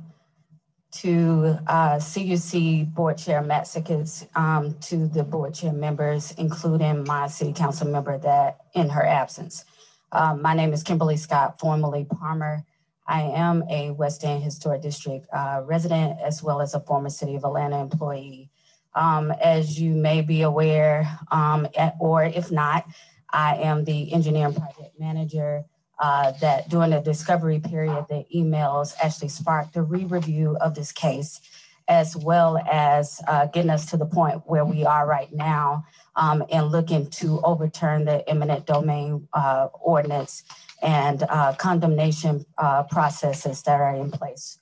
to uh, CUC Board Chair Matt Sickes, um, to the board chair members, including my city council member that in her absence. Um, my name is Kimberly Scott, formerly Palmer. I am a West End Historic District uh, resident as well as a former City of Atlanta employee. Um, as you may be aware, um, or if not, I am the engineering project manager uh, that during the discovery period, the emails actually sparked a re-review of this case, as well as uh, getting us to the point where we are right now um, and looking to overturn the eminent domain uh, ordinance and uh, condemnation uh, processes that are in place.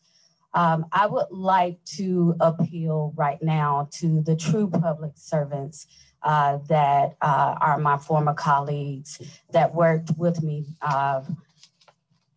Um, I would like to appeal right now to the true public servants uh, that uh, are my former colleagues that worked with me uh,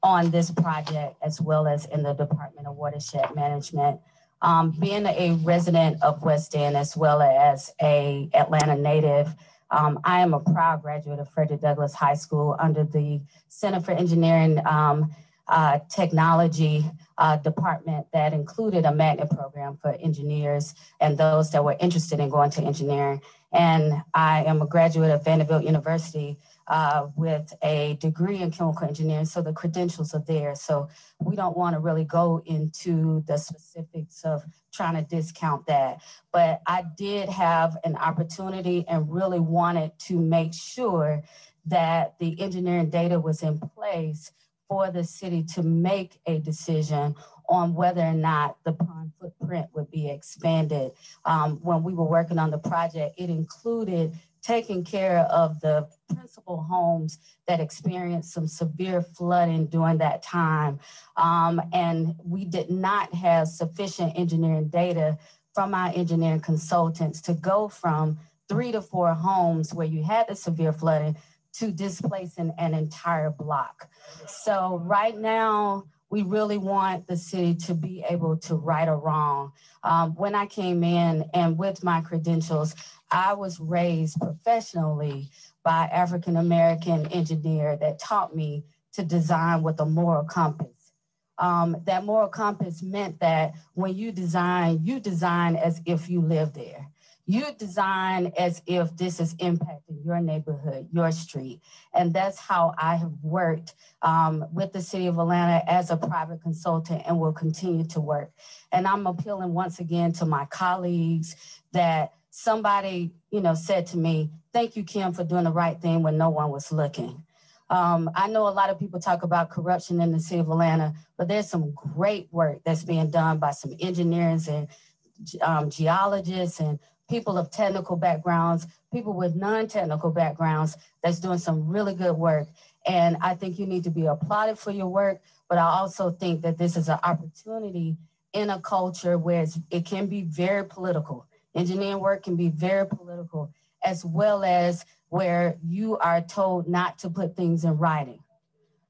on this project, as well as in the Department of Watershed Management. Um, being a resident of West End, as well as a Atlanta native, um, I am a proud graduate of Frederick Douglass High School under the Center for Engineering um, uh, Technology uh, department that included a magnet program for engineers and those that were interested in going to engineering. And I am a graduate of Vanderbilt University uh, with a degree in chemical engineering, so the credentials are there. So we don't want to really go into the specifics of trying to discount that. But I did have an opportunity and really wanted to make sure that the engineering data was in place for the city to make a decision on whether or not the pond footprint would be expanded. Um, when we were working on the project, it included taking care of the principal homes that experienced some severe flooding during that time. Um, and we did not have sufficient engineering data from our engineering consultants to go from three to four homes where you had the severe flooding to displacing an entire block. So right now, we really want the city to be able to right or wrong. Um, when I came in and with my credentials, I was raised professionally by African American engineer that taught me to design with a moral compass. Um, that moral compass meant that when you design, you design as if you live there you design as if this is impacting your neighborhood, your street. And that's how I have worked um, with the city of Atlanta as a private consultant and will continue to work. And I'm appealing once again to my colleagues that somebody, you know, said to me, thank you, Kim, for doing the right thing when no one was looking. Um, I know a lot of people talk about corruption in the city of Atlanta, but there's some great work that's being done by some engineers and um, geologists and people of technical backgrounds, people with non-technical backgrounds that's doing some really good work. And I think you need to be applauded for your work, but I also think that this is an opportunity in a culture where it can be very political. Engineering work can be very political, as well as where you are told not to put things in writing.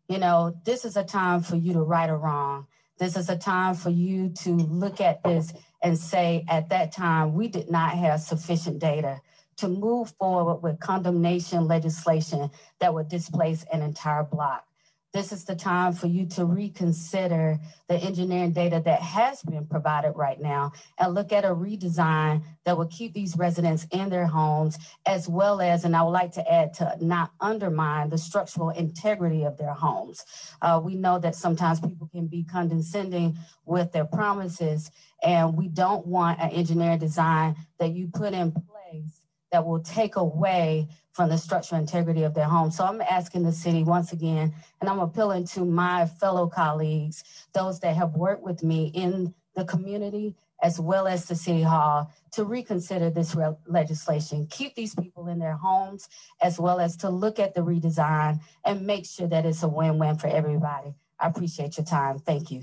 You know, this is a time for you to right or wrong. This is a time for you to look at this and say at that time we did not have sufficient data to move forward with condemnation legislation that would displace an entire block. This is the time for you to reconsider the engineering data that has been provided right now and look at a redesign that will keep these residents in their homes, as well as, and I would like to add to not undermine the structural integrity of their homes. Uh, we know that sometimes people can be condescending with their promises, and we don't want an engineering design that you put in place that will take away from the structural integrity of their home. So I'm asking the city once again, and I'm appealing to my fellow colleagues, those that have worked with me in the community as well as the city hall to reconsider this re- legislation, keep these people in their homes, as well as to look at the redesign and make sure that it's a win-win for everybody. I appreciate your time. Thank you.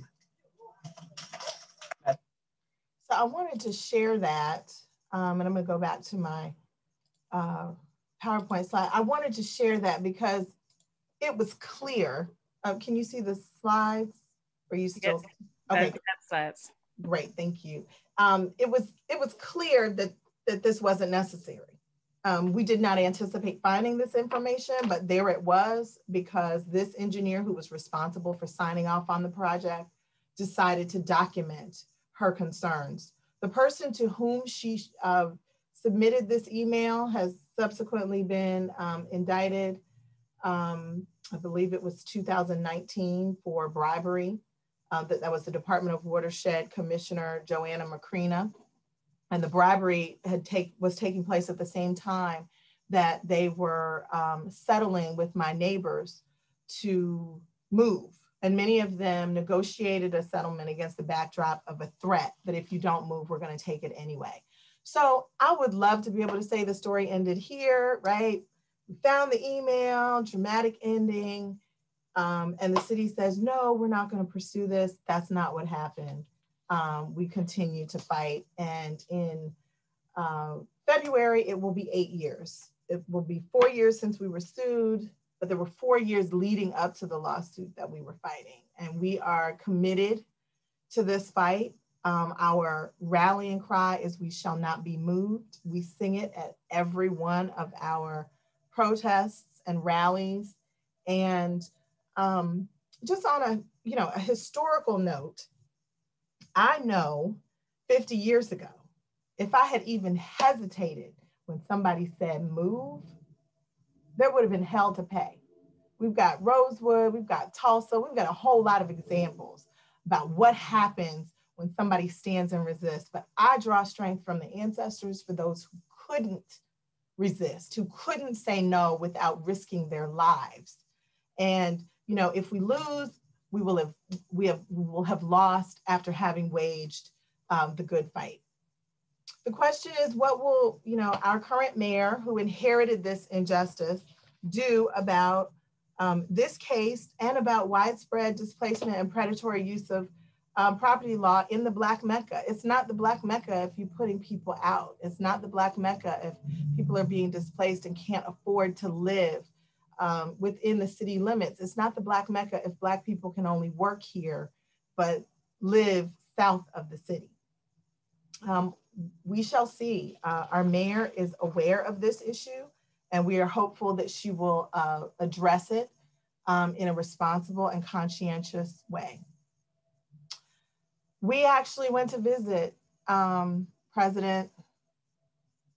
So I wanted to share that, um, and I'm gonna go back to my uh, PowerPoint slide. I wanted to share that because it was clear. Um, can you see the slides? Are you still? Yes, okay, slides. Great, thank you. Um, it was it was clear that that this wasn't necessary. Um, we did not anticipate finding this information, but there it was because this engineer who was responsible for signing off on the project decided to document her concerns. The person to whom she uh, submitted this email has subsequently been um, indicted. Um, I believe it was 2019 for bribery. Uh, that, that was the Department of Watershed Commissioner Jo Ann Macrina. And the bribery had take, was taking place at the same time that they were um, settling with my neighbors to move. And many of them negotiated a settlement against the backdrop of a threat that if you don't move, we're going to take it anyway. So I would love to be able to say the story ended here, right? We found the email, dramatic ending. Um, and the city says, no, we're not going to pursue this. That's not what happened. Um, we continue to fight. And in uh, February, it will be eight years. It will be four years since we were sued, but there were four years leading up to the lawsuit that we were fighting. And we are committed to this fight. Um, our rallying cry is we shall not be moved. We sing it at every one of our protests and rallies. And um, just on a, you know, a historical note, I know 50 years ago, if I had even hesitated when somebody said move, there would have been hell to pay. We've got Rosewood, we've got Tulsa, we've got a whole lot of examples about what happens when somebody stands and resists. But I draw strength from the ancestors for those who couldn't resist, who couldn't say no without risking their lives. And you know, if we lose, we will have we have we will have lost after having waged um, the good fight. The question is, what will you know our current mayor, who inherited this injustice, do about um, this case and about widespread displacement and predatory use of um, property law in the Black Mecca. It's not the Black Mecca if you're putting people out. It's not the Black Mecca if people are being displaced and can't afford to live um, within the city limits. It's not the Black Mecca if Black people can only work here, but live south of the city. Um, we shall see. Uh, our mayor is aware of this issue, and we are hopeful that she will uh, address it um, in a responsible and conscientious way. We actually went to visit um, President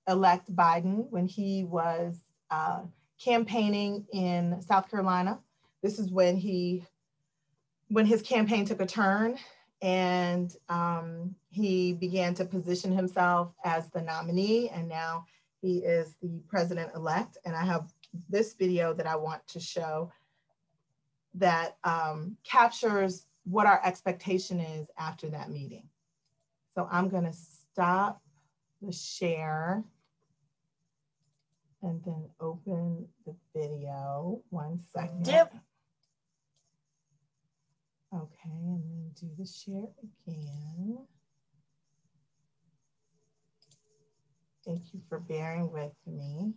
elect Biden when he was uh, campaigning in South Carolina. This is when he, when his campaign took a turn and um, he began to position himself as the nominee and now he is the president-elect. And I have this video that I want to show that um, captures what our expectation is after that meeting. So I'm gonna stop the share and then open the video. One second. Dip. Okay, and then do the share again. Thank you for bearing with me.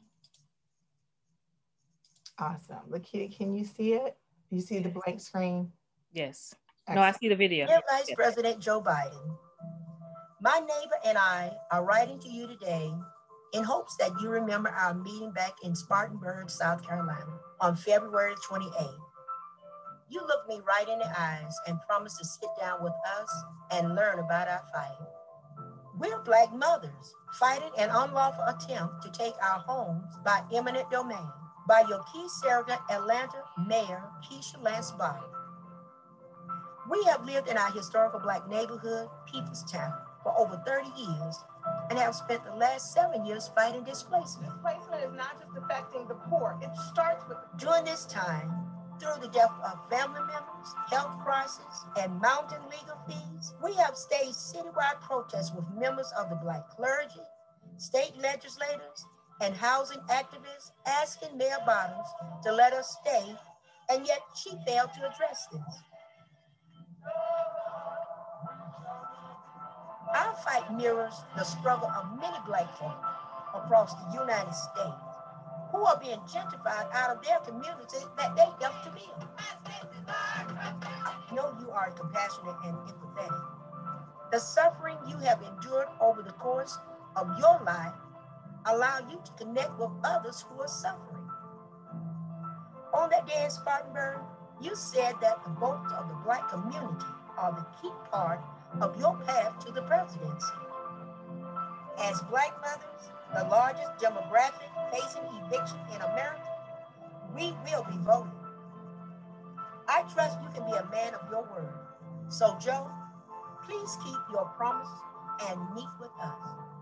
Awesome. Lakita, can you see it? You see the blank screen? Yes. No, I see the video. Dear Vice yes. President Joe Biden, my neighbor and I are writing to you today in hopes that you remember our meeting back in Spartanburg, South Carolina on February 28th. You looked me right in the eyes and promised to sit down with us and learn about our fight. We're Black mothers fighting an unlawful attempt to take our homes by eminent domain by your key surrogate Atlanta Mayor Keisha Lance Bottoms. We have lived in our historical Black neighborhood, Peoplestown, for over 30 years and have spent the last seven years fighting displacement. Displacement is not just affecting the poor, it starts with. During this time, through the death of family members, health crisis, and mounting legal fees, we have staged citywide protests with members of the Black clergy, state legislators, and housing activists asking Mayor Bottoms to let us stay, and yet she failed to address this. Our fight mirrors the struggle of many Black folk across the United States who are being gentrified out of their communities that they helped to build. Know you are compassionate and empathetic. The suffering you have endured over the course of your life allow you to connect with others who are suffering. On that day in Spartanburg, you said that the votes of the Black community are the key part of your path to the presidency. As Black mothers, the largest demographic facing eviction in America, we will be voting. I trust you can be a man of your word. So, Joe, please keep your promise and meet with us.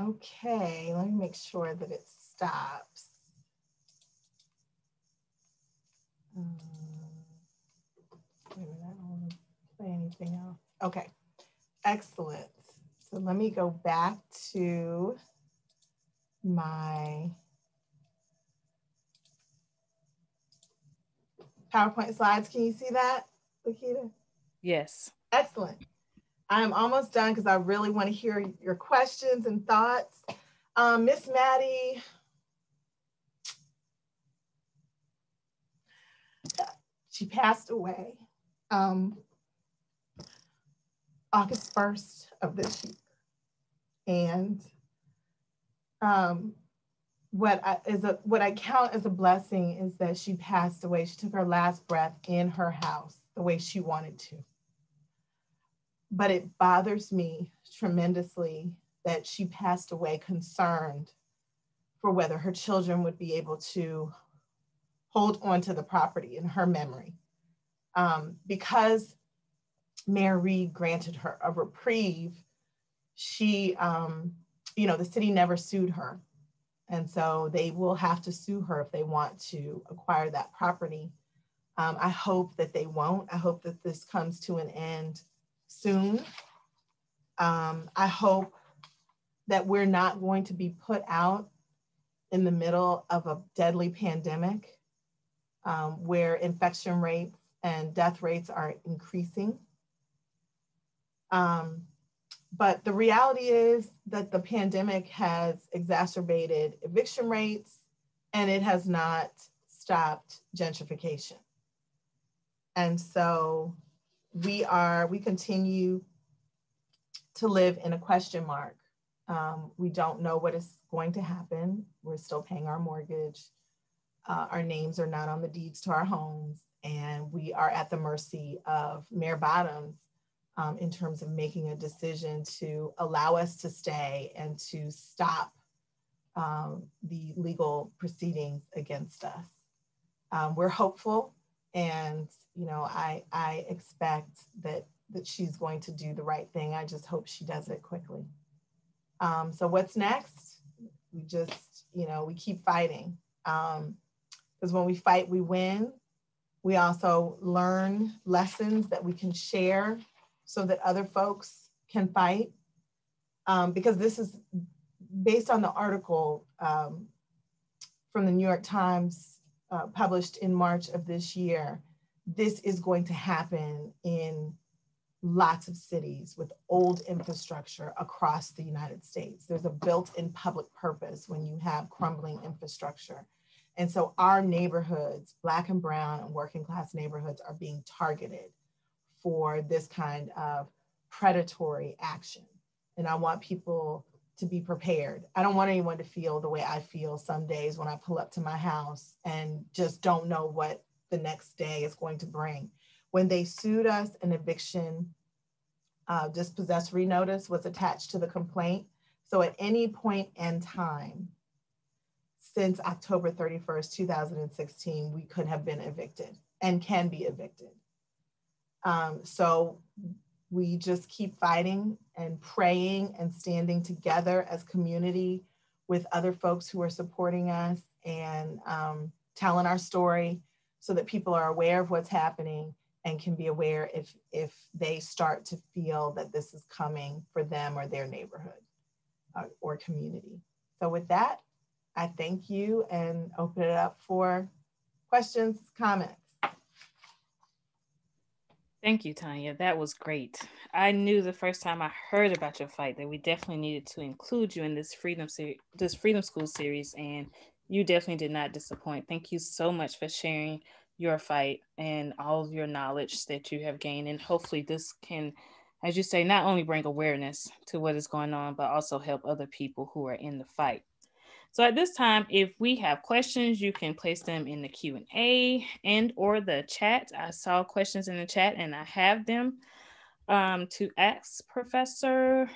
Okay, let me make sure that it stops. Um, wait a minute, I don't want to play anything else. Okay, excellent. So let me go back to my PowerPoint slides. Can you see that, Lakita? Yes. Excellent. I'm almost done because I really want to hear your questions and thoughts. Um, Miss Maddie, she passed away um, August 1st of this year. And um, what I, is a, what I count as a blessing is that she passed away. She took her last breath in her house the way she wanted to but it bothers me tremendously that she passed away concerned for whether her children would be able to hold on to the property in her memory. Um, because Mayor Reed granted her a reprieve, she, um, you know, the city never sued her. And so they will have to sue her if they want to acquire that property. Um, I hope that they won't. I hope that this comes to an end soon. Um, I hope that we're not going to be put out in the middle of a deadly pandemic um, where infection rates and death rates are increasing. Um, but the reality is that the pandemic has exacerbated eviction rates and it has not stopped gentrification. And so we are, we continue to live in a question mark. Um, we don't know what is going to happen. We're still paying our mortgage. Uh, our names are not on the deeds to our homes, and we are at the mercy of Mayor Bottoms um, in terms of making a decision to allow us to stay and to stop um, the legal proceedings against us. Um, we're hopeful and you know i i expect that that she's going to do the right thing. I just hope she does it quickly. Um, so what's next? We just you know we keep fighting. Because um, when we fight we win. We also learn lessons that we can share so that other folks can fight. Um, because this is based on the article um, from the new york times uh, published in March of this year, this is going to happen in lots of cities with old infrastructure across the United States. There's a built-in public purpose when you have crumbling infrastructure. And so our neighborhoods, Black and Brown and working class neighborhoods are being targeted for this kind of predatory action. And I want people to be prepared. I don't want anyone to feel the way I feel some days when I pull up to my house and just don't know what the next day is going to bring. When they sued us, an eviction uh, dispossessory notice was attached to the complaint. So at any point in time since October 31st, 2016, we could have been evicted and can be evicted. Um, so we just keep fighting and praying and standing together as community with other folks who are supporting us and um, telling our story so that people are aware of what's happening and can be aware if if they start to feel that this is coming for them or their neighborhood uh, or community. So with that, I thank you and open it up for questions, comments. Thank you, Tanya. That was great. I knew the first time I heard about your fight that we definitely needed to include you in this freedom series, this freedom school series, and you definitely did not disappoint. Thank you so much for sharing your fight and all of your knowledge that you have gained. And hopefully, this can, as you say, not only bring awareness to what is going on, but also help other people who are in the fight. So at this time, if we have questions, you can place them in the Q&A and or the chat. I saw questions in the chat and I have them um, to ask Professor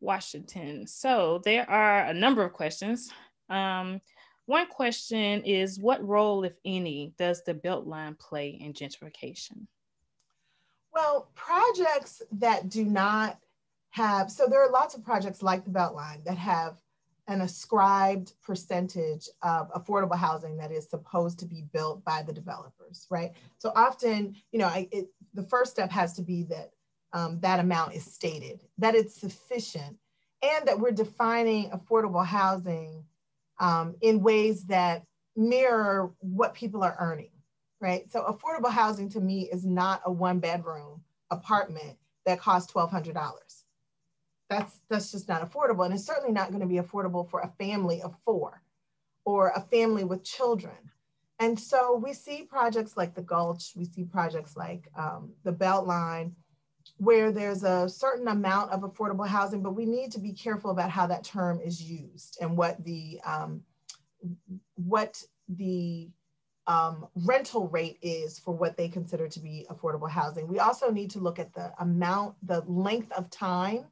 Washington. So there are a number of questions. Um, one question is what role, if any, does the Beltline play in gentrification? Well, projects that do not have, so there are lots of projects like the Beltline that have an ascribed percentage of affordable housing that is supposed to be built by the developers, right? So often, you know, I, it, the first step has to be that um, that amount is stated, that it's sufficient, and that we're defining affordable housing um, in ways that mirror what people are earning, right? So affordable housing to me is not a one bedroom apartment that costs $1,200 that's that's just not affordable and it's certainly not going to be affordable for a family of four or a family with children and so we see projects like the gulch we see projects like um, the beltline where there's a certain amount of affordable housing but we need to be careful about how that term is used and what the um, what the um, rental rate is for what they consider to be affordable housing. We also need to look at the amount, the length of time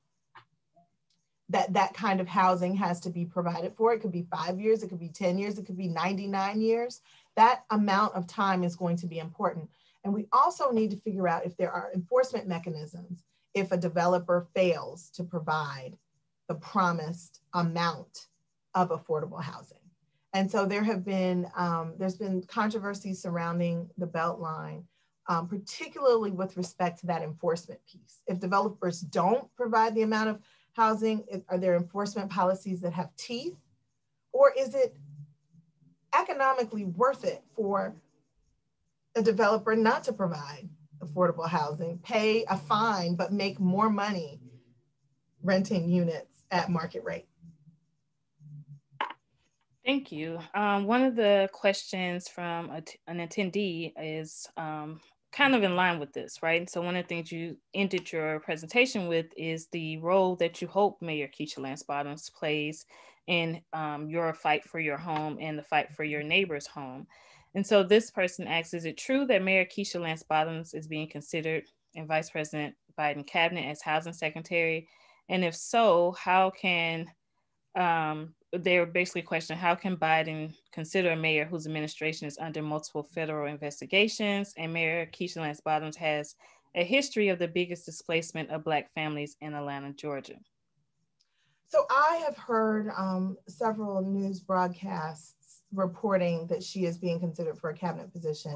that that kind of housing has to be provided for. It could be five years, it could be 10 years, it could be 99 years. That amount of time is going to be important. And we also need to figure out if there are enforcement mechanisms if a developer fails to provide the promised amount of affordable housing. And so there have been, um, there's been controversy surrounding the Beltline, um, particularly with respect to that enforcement piece. If developers don't provide the amount of housing? Are there enforcement policies that have teeth? Or is it economically worth it for a developer not to provide affordable housing, pay a fine, but make more money renting units at market rate? Thank you. Um, one of the questions from an attendee is um, kind of in line with this, right? So one of the things you ended your presentation with is the role that you hope Mayor Keisha Lance Bottoms plays in um, your fight for your home and the fight for your neighbor's home. And so this person asks, is it true that Mayor Keisha Lance Bottoms is being considered in Vice President Biden cabinet as housing secretary? And if so, how can um, they're basically questioning how can Biden consider a mayor whose administration is under multiple federal investigations and Mayor Keisha Lance Bottoms has a history of the biggest displacement of Black families in Atlanta, Georgia. So I have heard um, several news broadcasts reporting that she is being considered for a cabinet position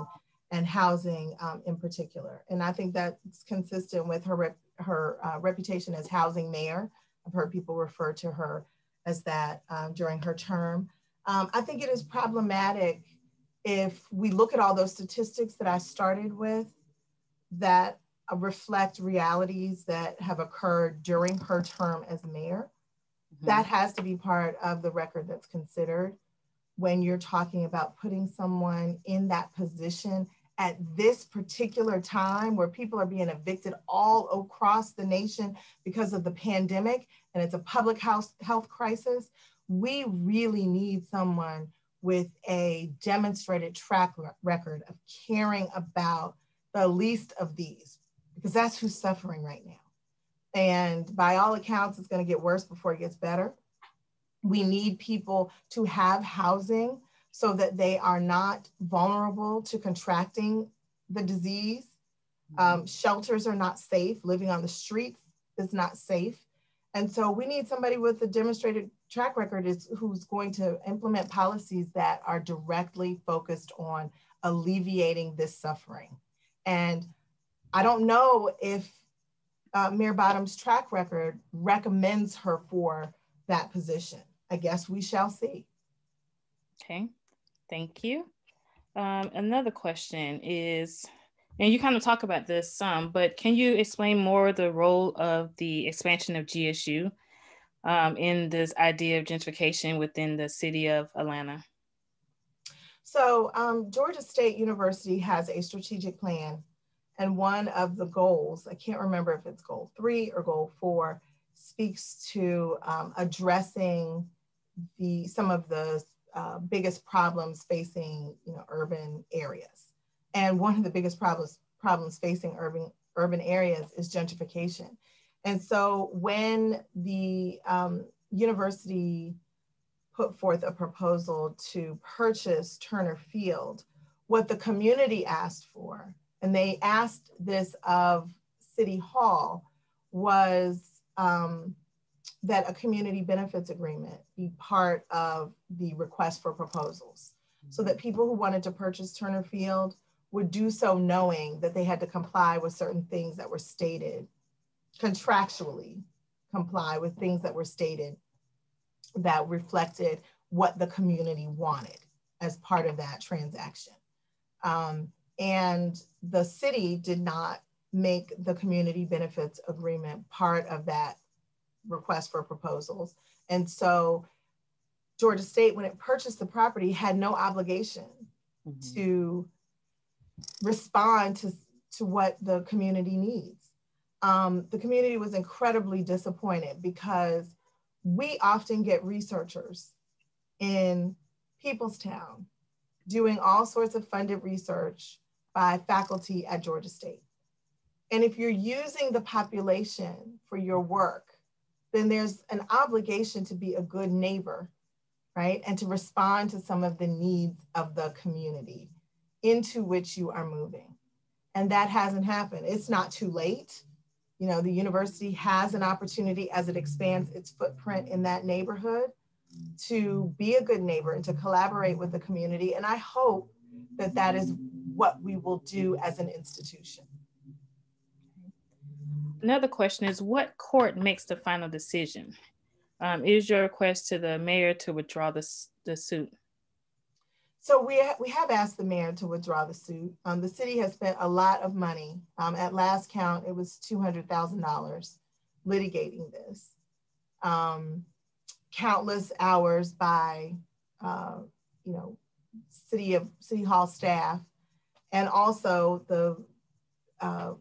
and housing um, in particular. And I think that's consistent with her, rep her uh, reputation as housing mayor. I've heard people refer to her as that um, during her term. Um, I think it is problematic if we look at all those statistics that I started with that uh, reflect realities that have occurred during her term as mayor. Mm-hmm. That has to be part of the record that's considered when you're talking about putting someone in that position at this particular time where people are being evicted all across the nation because of the pandemic and it's a public health, health crisis, we really need someone with a demonstrated track record of caring about the least of these, because that's who's suffering right now. And by all accounts, it's going to get worse before it gets better. We need people to have housing so that they are not vulnerable to contracting the disease. Um, mm-hmm. shelters are not safe. Living on the streets is not safe. And so we need somebody with a demonstrated track record is who's going to implement policies that are directly focused on alleviating this suffering. And I don't know if uh, Mayor Bottom's track record recommends her for that position. I guess we shall see. Okay. Thank you. Um, another question is, and you kind of talk about this some, but can you explain more the role of the expansion of GSU um, in this idea of gentrification within the city of Atlanta? So um, Georgia State University has a strategic plan and one of the goals, I can't remember if it's goal three or goal four, speaks to um, addressing the some of the uh, biggest problems facing you know, urban areas. And one of the biggest problems, problems facing urban, urban areas is gentrification. And so when the um, university put forth a proposal to purchase Turner Field, what the community asked for, and they asked this of City Hall, was um, that a community benefits agreement be part of the request for proposals so that people who wanted to purchase Turner Field would do so knowing that they had to comply with certain things that were stated contractually comply with things that were stated that reflected what the community wanted as part of that transaction. Um, and the city did not make the community benefits agreement part of that request for proposals. And so Georgia State, when it purchased the property, had no obligation mm-hmm. to respond to, to what the community needs. Um, the community was incredibly disappointed because we often get researchers in Peoplestown doing all sorts of funded research by faculty at Georgia State. And if you're using the population for your work, then there's an obligation to be a good neighbor, right? And to respond to some of the needs of the community into which you are moving. And that hasn't happened. It's not too late. You know, the university has an opportunity as it expands its footprint in that neighborhood to be a good neighbor and to collaborate with the community. And I hope that that is what we will do as an institution. Another question is what court makes the final decision? Um, is your request to the mayor to withdraw the, the suit? So we, ha we have asked the mayor to withdraw the suit. Um, the city has spent a lot of money. Um, at last count, it was $200,000 litigating this. Um, countless hours by, uh, you know, city of city hall staff, and also the uh,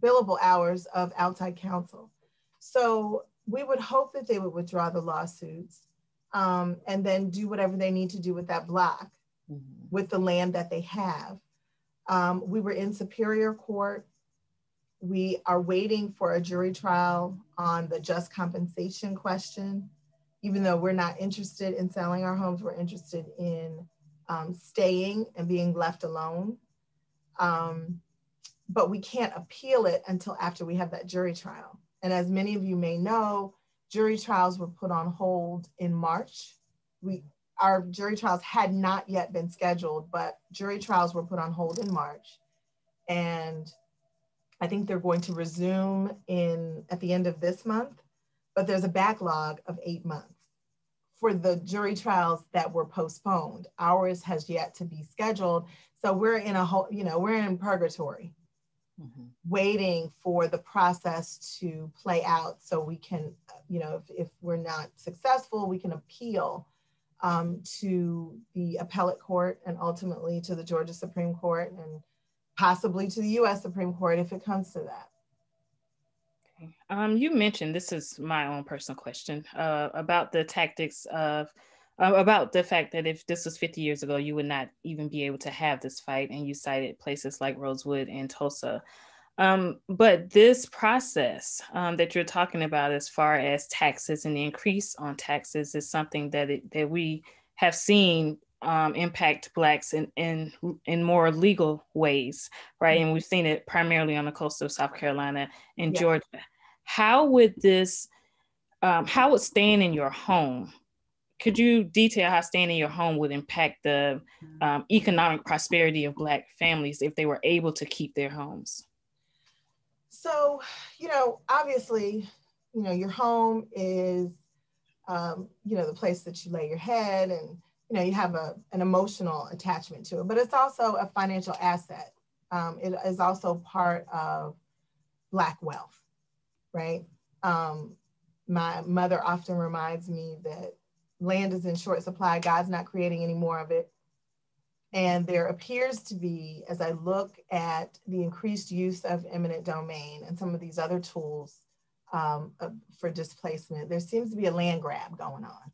billable hours of outside counsel. So we would hope that they would withdraw the lawsuits um, and then do whatever they need to do with that block, mm -hmm. with the land that they have. Um, we were in Superior Court. We are waiting for a jury trial on the just compensation question. Even though we're not interested in selling our homes, we're interested in um, staying and being left alone. Um, but we can't appeal it until after we have that jury trial. And as many of you may know, jury trials were put on hold in March. We, our jury trials had not yet been scheduled, but jury trials were put on hold in March. And I think they're going to resume in at the end of this month, but there's a backlog of eight months for the jury trials that were postponed. Ours has yet to be scheduled. So we're in a whole, you know, we're in purgatory mm-hmm. waiting for the process to play out so we can, you know, if, if we're not successful, we can appeal um, to the appellate court and ultimately to the Georgia Supreme Court and possibly to the US Supreme Court if it comes to that. Um, you mentioned this is my own personal question uh, about the tactics of uh, about the fact that if this was 50 years ago, you would not even be able to have this fight. And you cited places like Rosewood and Tulsa. Um, but this process um, that you're talking about, as far as taxes and the increase on taxes, is something that it, that we have seen um, impact blacks in, in in more legal ways, right? And we've seen it primarily on the coast of South Carolina and yeah. Georgia. How would this, um, how would staying in your home could you detail how staying in your home would impact the um, economic prosperity of Black families if they were able to keep their homes? So, you know, obviously, you know, your home is, um, you know, the place that you lay your head and, you know, you have a, an emotional attachment to it, but it's also a financial asset. Um, it is also part of Black wealth, right? Um, my mother often reminds me that land is in short supply. God's not creating any more of it. And there appears to be, as I look at the increased use of eminent domain and some of these other tools um, for displacement, there seems to be a land grab going on.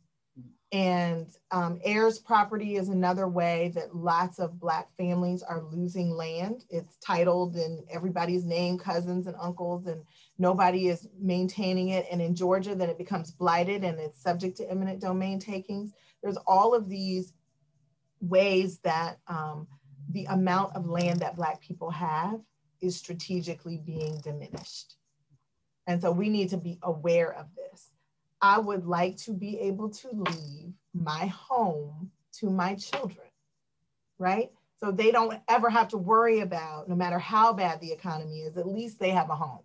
And um, heirs property is another way that lots of Black families are losing land. It's titled in everybody's name, cousins and uncles, and nobody is maintaining it. And in Georgia, then it becomes blighted and it's subject to eminent domain takings. There's all of these ways that um, the amount of land that Black people have is strategically being diminished. And so we need to be aware of this. I would like to be able to leave my home to my children, right? So they don't ever have to worry about, no matter how bad the economy is, at least they have a home.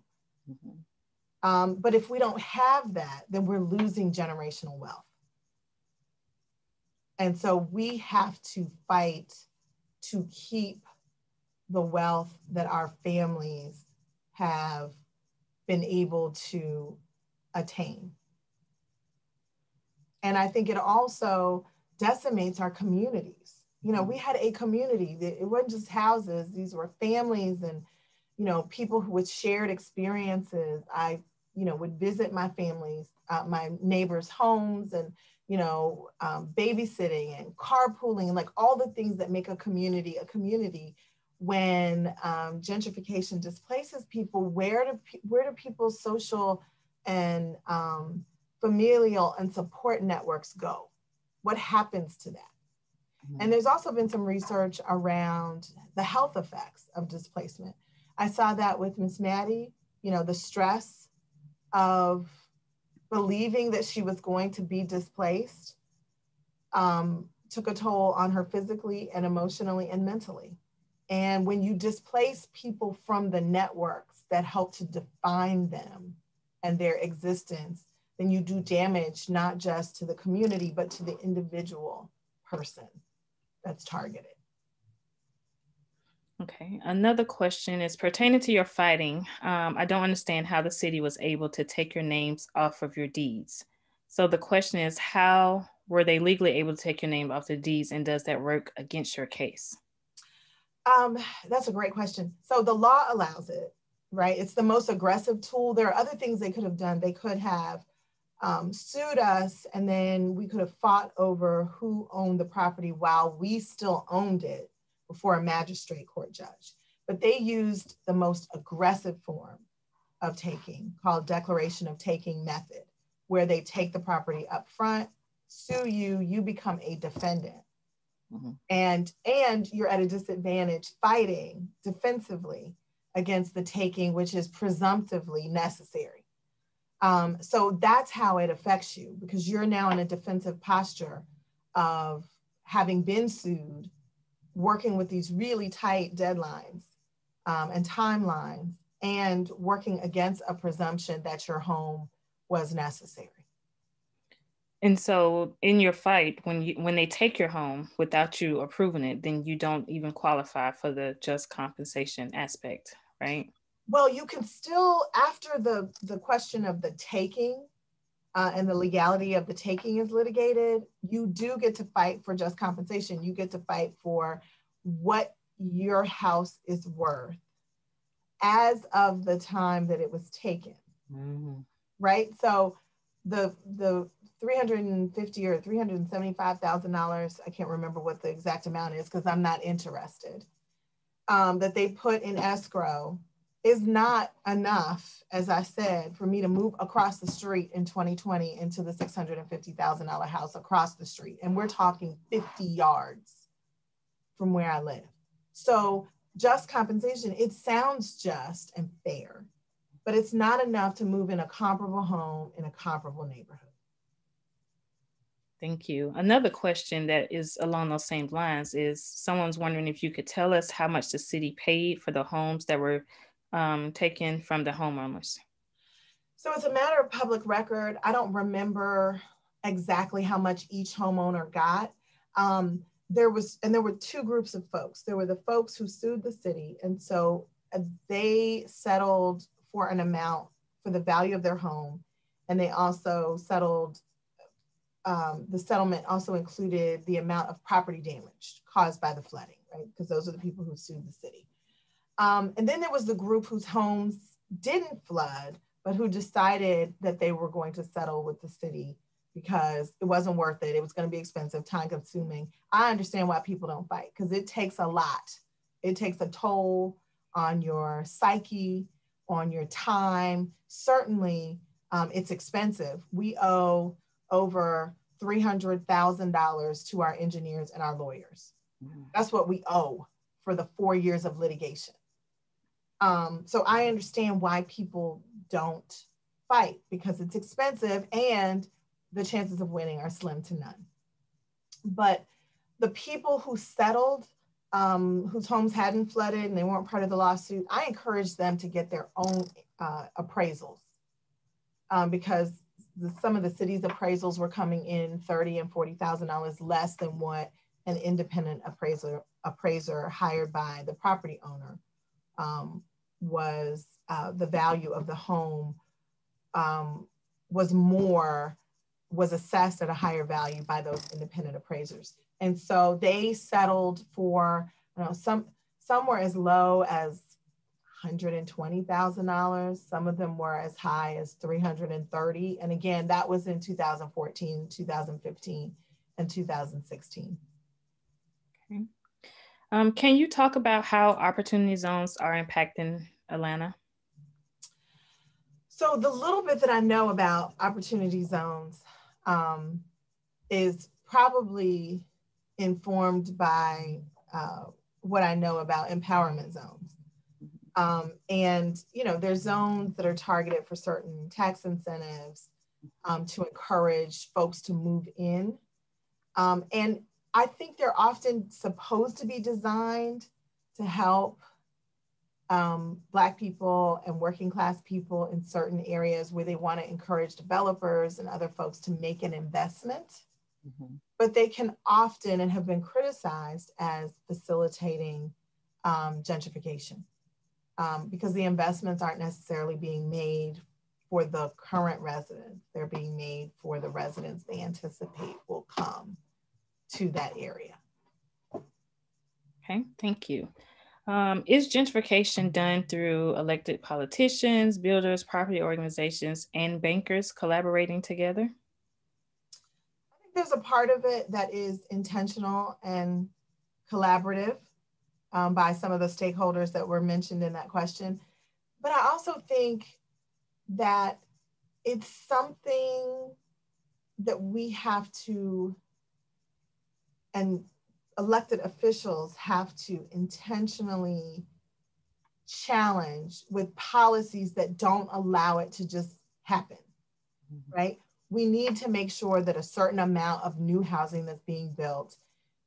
Mm-hmm. Um, but if we don't have that, then we're losing generational wealth. And so we have to fight to keep the wealth that our families have been able to attain. And I think it also decimates our communities. You know, we had a community it wasn't just houses, these were families and, you know, people who with shared experiences. I, you know, would visit my families, uh, my neighbors' homes and, you know, um, babysitting and carpooling and like all the things that make a community a community when um, gentrification displaces people, where do, where do people's social and um, familial and support networks go? What happens to that? Mm-hmm. And there's also been some research around the health effects of displacement. I saw that with Miss Maddie, you know, the stress of believing that she was going to be displaced um, took a toll on her physically and emotionally and mentally. And when you displace people from the networks that help to define them and their existence, then you do damage not just to the community, but to the individual person that's targeted. Okay, another question is pertaining to your fighting. Um, I don't understand how the city was able to take your names off of your deeds. So the question is, how were they legally able to take your name off the deeds, and does that work against your case? Um, that's a great question. So the law allows it, right? It's the most aggressive tool. There are other things they could have done. They could have um, sued us, and then we could have fought over who owned the property while we still owned it before a magistrate court judge. But they used the most aggressive form of taking called declaration of taking method, where they take the property up front, sue you, you become a defendant. Mm-hmm. And and you're at a disadvantage fighting defensively against the taking, which is presumptively necessary. Um, so that's how it affects you because you're now in a defensive posture of having been sued, working with these really tight deadlines um, and timelines, and working against a presumption that your home was necessary. And so in your fight, when you when they take your home without you approving it, then you don't even qualify for the just compensation aspect, right? Well, you can still, after the, the question of the taking uh, and the legality of the taking is litigated, you do get to fight for just compensation. You get to fight for what your house is worth as of the time that it was taken. Mm-hmm. Right? So the the 350 or 375 thousand dollars i can't remember what the exact amount is because i'm not interested um, that they put in escrow is not enough, as I said, for me to move across the street in 2020 into the $650,000 house across the street. And we're talking 50 yards from where I live. So just compensation, it sounds just and fair, but it's not enough to move in a comparable home in a comparable neighborhood. Thank you. Another question that is along those same lines is someone's wondering if you could tell us how much the city paid for the homes that were um, taken from the homeowners? So it's a matter of public record. I don't remember exactly how much each homeowner got. Um, there was, and there were two groups of folks. There were the folks who sued the city, and so uh, they settled for an amount for the value of their home, and they also settled. Um, the settlement also included the amount of property damage caused by the flooding, right? Because those are the people who sued the city. Um, and then there was the group whose homes didn't flood, but who decided that they were going to settle with the city because it wasn't worth it. It was going to be expensive, time consuming. I understand why people don't fight because it takes a lot. It takes a toll on your psyche, on your time. Certainly, um, it's expensive. We owe over $300,000 to our engineers and our lawyers. Mm-hmm. That's what we owe for the four years of litigation. Um, so I understand why people don't fight because it's expensive and the chances of winning are slim to none. But the people who settled, um, whose homes hadn't flooded and they weren't part of the lawsuit, I encouraged them to get their own uh, appraisals um, because the, some of the city's appraisals were coming in thirty and forty thousand dollars less than what an independent appraiser appraiser hired by the property owner um, was uh, the value of the home um, was more was assessed at a higher value by those independent appraisers and so they settled for you know some some were as low as $120,000. Some of them were as high as 330. And again, that was in 2014, 2015, and 2016. Okay. Um, can you talk about how opportunity zones are impacting Atlanta? So the little bit that I know about opportunity zones um, is probably informed by uh, what I know about empowerment zones. Um, and you know, there's zones that are targeted for certain tax incentives um, to encourage folks to move in. Um, and I think they're often supposed to be designed to help um, Black people and working class people in certain areas where they want to encourage developers and other folks to make an investment. Mm-hmm. But they can often and have been criticized as facilitating um, gentrification um, because the investments aren't necessarily being made for the current residents. They're being made for the residents they anticipate will come to that area. Okay, thank you. Um, is gentrification done through elected politicians, builders, property organizations, and bankers collaborating together? I think there's a part of it that is intentional and collaborative um, by some of the stakeholders that were mentioned in that question. But I also think that it's something that we have to, and elected officials have to intentionally challenge with policies that don't allow it to just happen, mm-hmm. right? We need to make sure that a certain amount of new housing that's being built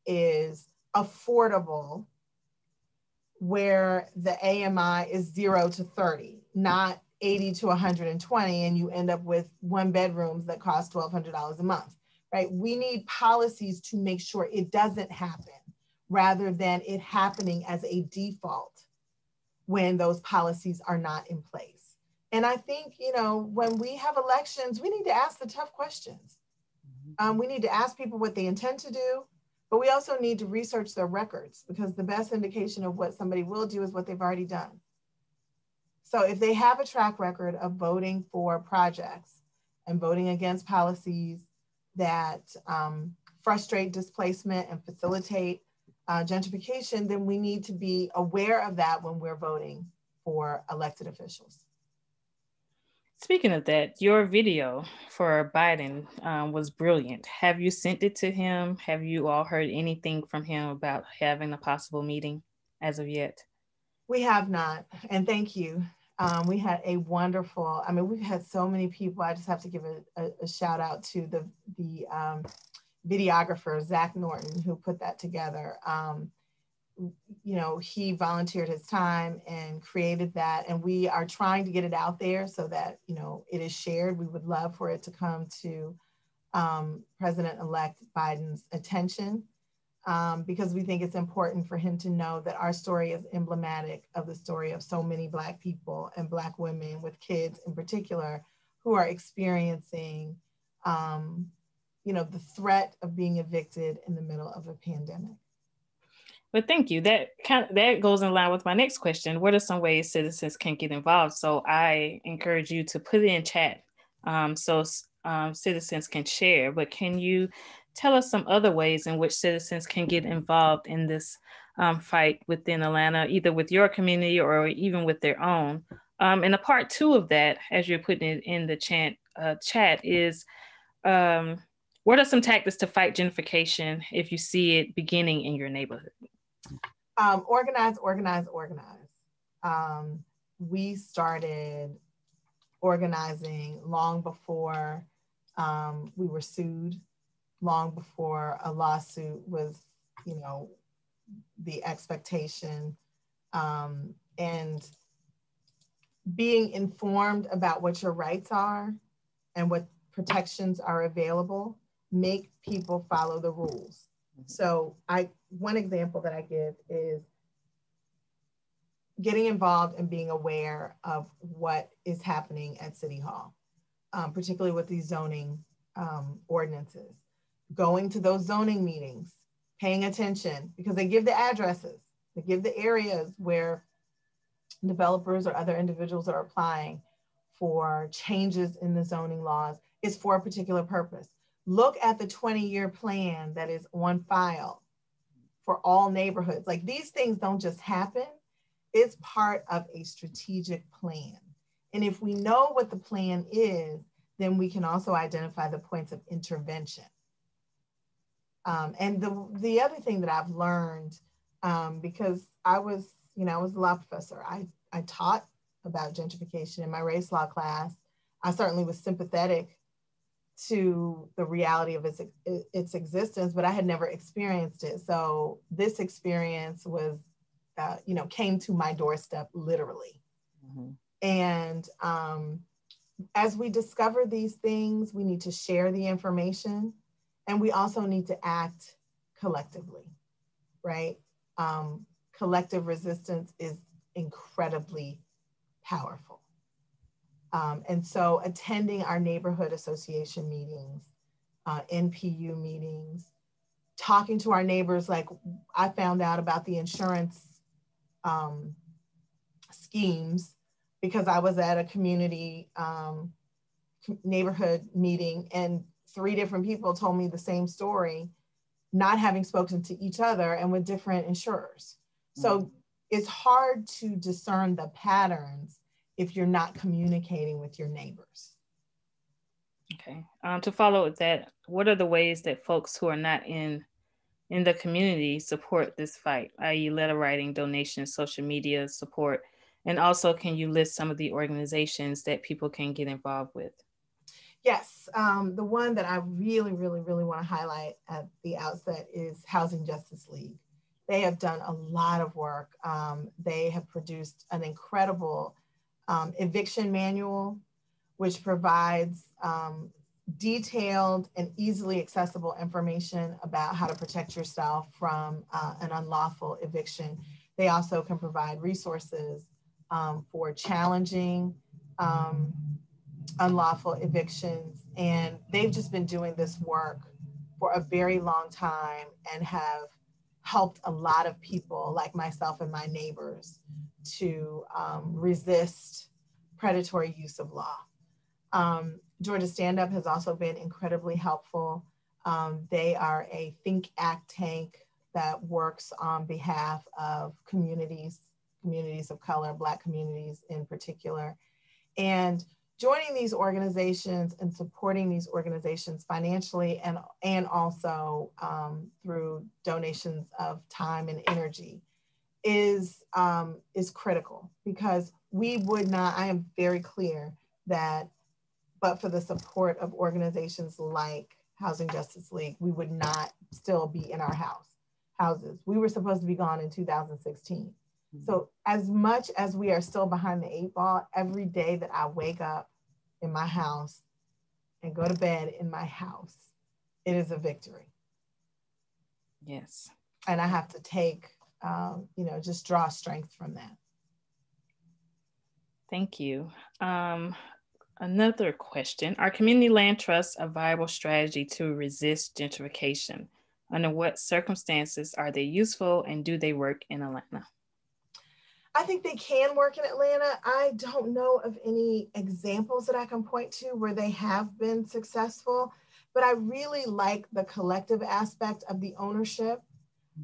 is affordable where the AMI is zero to 30, not 80 to 120, and you end up with one bedrooms that cost $1,200 a month, right? We need policies to make sure it doesn't happen rather than it happening as a default when those policies are not in place. And I think, you know, when we have elections, we need to ask the tough questions. Mm-hmm. Um, we need to ask people what they intend to do. But we also need to research their records because the best indication of what somebody will do is what they've already done. So if they have a track record of voting for projects and voting against policies that um, frustrate displacement and facilitate uh, gentrification, then we need to be aware of that when we're voting for elected officials. Speaking of that, your video for Biden um, was brilliant. Have you sent it to him? Have you all heard anything from him about having a possible meeting as of yet? We have not, and thank you. Um, we had a wonderful. I mean, we've had so many people. I just have to give a, a, a shout out to the the um, videographer Zach Norton who put that together. Um, you know, he volunteered his time and created that. And we are trying to get it out there so that, you know, it is shared. We would love for it to come to um, President-elect Biden's attention um, because we think it's important for him to know that our story is emblematic of the story of so many Black people and Black women with kids in particular who are experiencing, um, you know, the threat of being evicted in the middle of a pandemic. But thank you. That kind of, that goes in line with my next question. What are some ways citizens can get involved? So I encourage you to put it in chat um, so um, citizens can share. But can you tell us some other ways in which citizens can get involved in this um, fight within Atlanta, either with your community or even with their own? Um, and a part two of that, as you're putting it in the chat, uh, chat is um, what are some tactics to fight gentrification if you see it beginning in your neighborhood? Um, organize, organize, organize. Um, we started organizing long before um, we were sued, long before a lawsuit was, you know, the expectation. Um, and being informed about what your rights are and what protections are available make people follow the rules. Mm-hmm. So I one example that I give is getting involved and being aware of what is happening at City Hall, um, particularly with these zoning um, ordinances. Going to those zoning meetings, paying attention because they give the addresses, they give the areas where developers or other individuals are applying for changes in the zoning laws is for a particular purpose. Look at the 20 year plan that is on file for all neighborhoods. Like these things don't just happen, it's part of a strategic plan. And if we know what the plan is, then we can also identify the points of intervention. Um, and the, the other thing that I've learned, um, because I was, you know, I was a law professor, I, I taught about gentrification in my race law class. I certainly was sympathetic to the reality of its, its existence, but I had never experienced it. So this experience was, uh, you know, came to my doorstep literally. Mm-hmm. And um, as we discover these things, we need to share the information and we also need to act collectively, right? Um, collective resistance is incredibly powerful. Um, and so attending our neighborhood association meetings, uh, NPU meetings, talking to our neighbors, like I found out about the insurance um, schemes because I was at a community um, neighborhood meeting and three different people told me the same story, not having spoken to each other and with different insurers. So mm-hmm. it's hard to discern the patterns if you're not communicating with your neighbors. Okay. Um, to follow with that, what are the ways that folks who are not in in the community support this fight, i.e., letter writing, donations, social media support, and also can you list some of the organizations that people can get involved with? Yes, um, the one that I really, really, really want to highlight at the outset is Housing Justice League. They have done a lot of work. Um, they have produced an incredible um, eviction manual, which provides um, detailed and easily accessible information about how to protect yourself from uh, an unlawful eviction. They also can provide resources um, for challenging um, unlawful evictions. And they've just been doing this work for a very long time and have helped a lot of people like myself and my neighbors to um, resist predatory use of law. Um, Georgia Stand Up has also been incredibly helpful. Um, they are a Think Act tank that works on behalf of communities, communities of color, Black communities in particular. And joining these organizations and supporting these organizations financially and, and also um, through donations of time and energy is, um, is critical because we would not, I am very clear that, but for the support of organizations like Housing Justice League, we would not still be in our house, houses. We were supposed to be gone in 2016. So as much as we are still behind the eight ball, every day that I wake up in my house and go to bed in my house, it is a victory. Yes. And I have to take, um, you know, just draw strength from that. Thank you. Um, another question Are community land trusts a viable strategy to resist gentrification? Under what circumstances are they useful and do they work in Atlanta? I think they can work in Atlanta. I don't know of any examples that I can point to where they have been successful, but I really like the collective aspect of the ownership.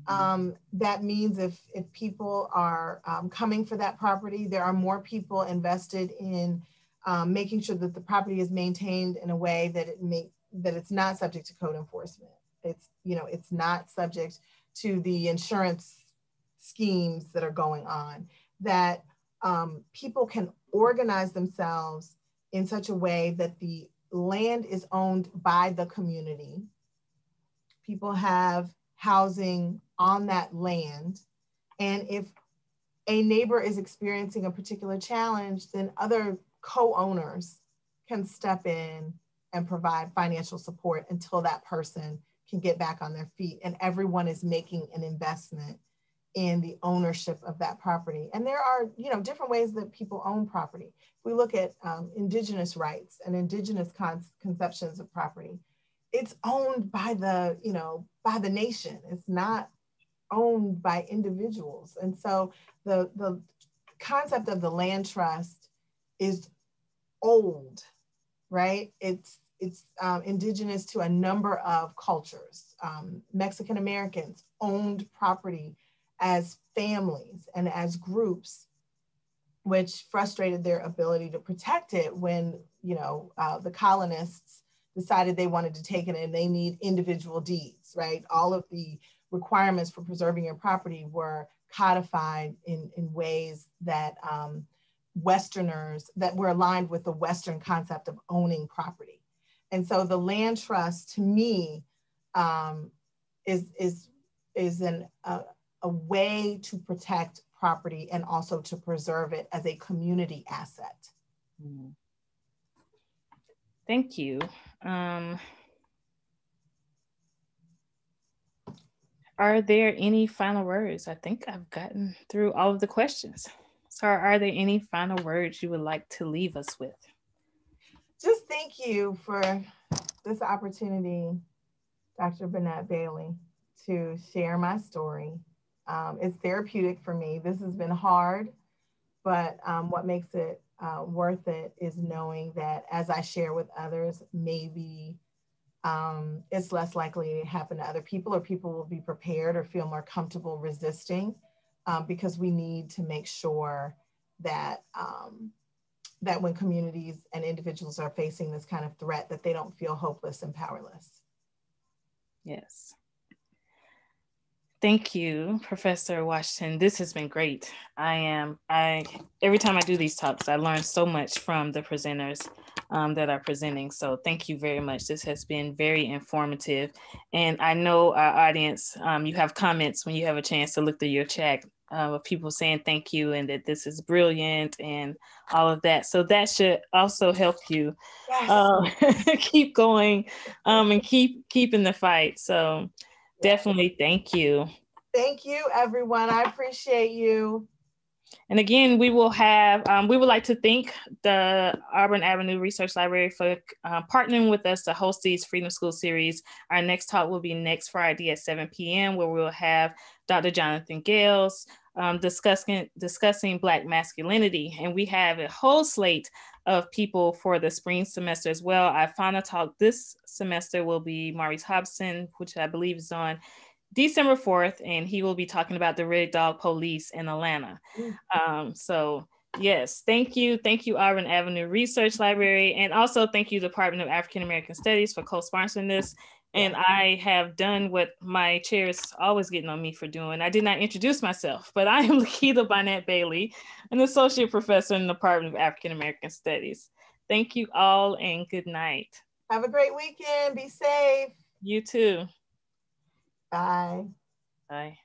Mm-hmm. Um, that means if, if people are um, coming for that property, there are more people invested in um, making sure that the property is maintained in a way that it may, that it's not subject to code enforcement. It's, you know, it's not subject to the insurance schemes that are going on that um, people can organize themselves in such a way that the land is owned by the community. People have housing on that land. And if a neighbor is experiencing a particular challenge, then other co-owners can step in and provide financial support until that person can get back on their feet and everyone is making an investment in the ownership of that property. And there are, you know, different ways that people own property. If we look at um, indigenous rights and indigenous con conceptions of property, it's owned by the, you know, by the nation. It's not owned by individuals. And so the, the concept of the land trust is old, right? It's it's um, indigenous to a number of cultures. Um, Mexican Americans owned property as families and as groups, which frustrated their ability to protect it when, you know, uh, the colonists decided they wanted to take it and they need individual deeds, right? All of the requirements for preserving your property were codified in, in ways that um, Westerners, that were aligned with the Western concept of owning property. And so the land trust to me um, is, is, is an, uh, a way to protect property and also to preserve it as a community asset. Mm-hmm. Thank you. Um, are there any final words? I think I've gotten through all of the questions. So are there any final words you would like to leave us with? Just thank you for this opportunity, Dr. Bonnette Bailey, to share my story um, it's therapeutic for me. This has been hard, but um, what makes it uh, worth it is knowing that as I share with others, maybe um, it's less likely to happen to other people, or people will be prepared or feel more comfortable resisting um, because we need to make sure that um, that when communities and individuals are facing this kind of threat, that they don't feel hopeless and powerless. Yes. Thank you, Professor Washington. This has been great. I am, I, every time I do these talks, I learn so much from the presenters um, that are presenting. So thank you very much. This has been very informative. And I know our audience, um, you have comments when you have a chance to look through your chat uh, of people saying thank you and that this is brilliant and all of that. So that should also help you yes. uh, [laughs] keep going um, and keep keeping the fight. So Definitely. Thank you. Thank you, everyone. I appreciate you. And again, we will have, um, we would like to thank the Auburn Avenue Research Library for uh, partnering with us to host these Freedom School series. Our next talk will be next Friday at 7 p.m. where we'll have Dr. Jonathan Gayles um, discussing, discussing Black masculinity. And we have a whole slate of people for the spring semester as well. Our final talk this semester will be Maurice Hobson, which I believe is on December 4th, and he will be talking about the Red Dog Police in Atlanta. Mm. Um, so yes, thank you. Thank you, Auburn Avenue Research Library. And also thank you, Department of African American Studies for co-sponsoring this. And I have done what my chair is always getting on me for doing. I did not introduce myself, but I am [laughs] Lakeyta Bonnette Bailey, an associate professor in the Department of African American Studies. Thank you all and good night. Have a great weekend. Be safe. You too. Bye. Bye.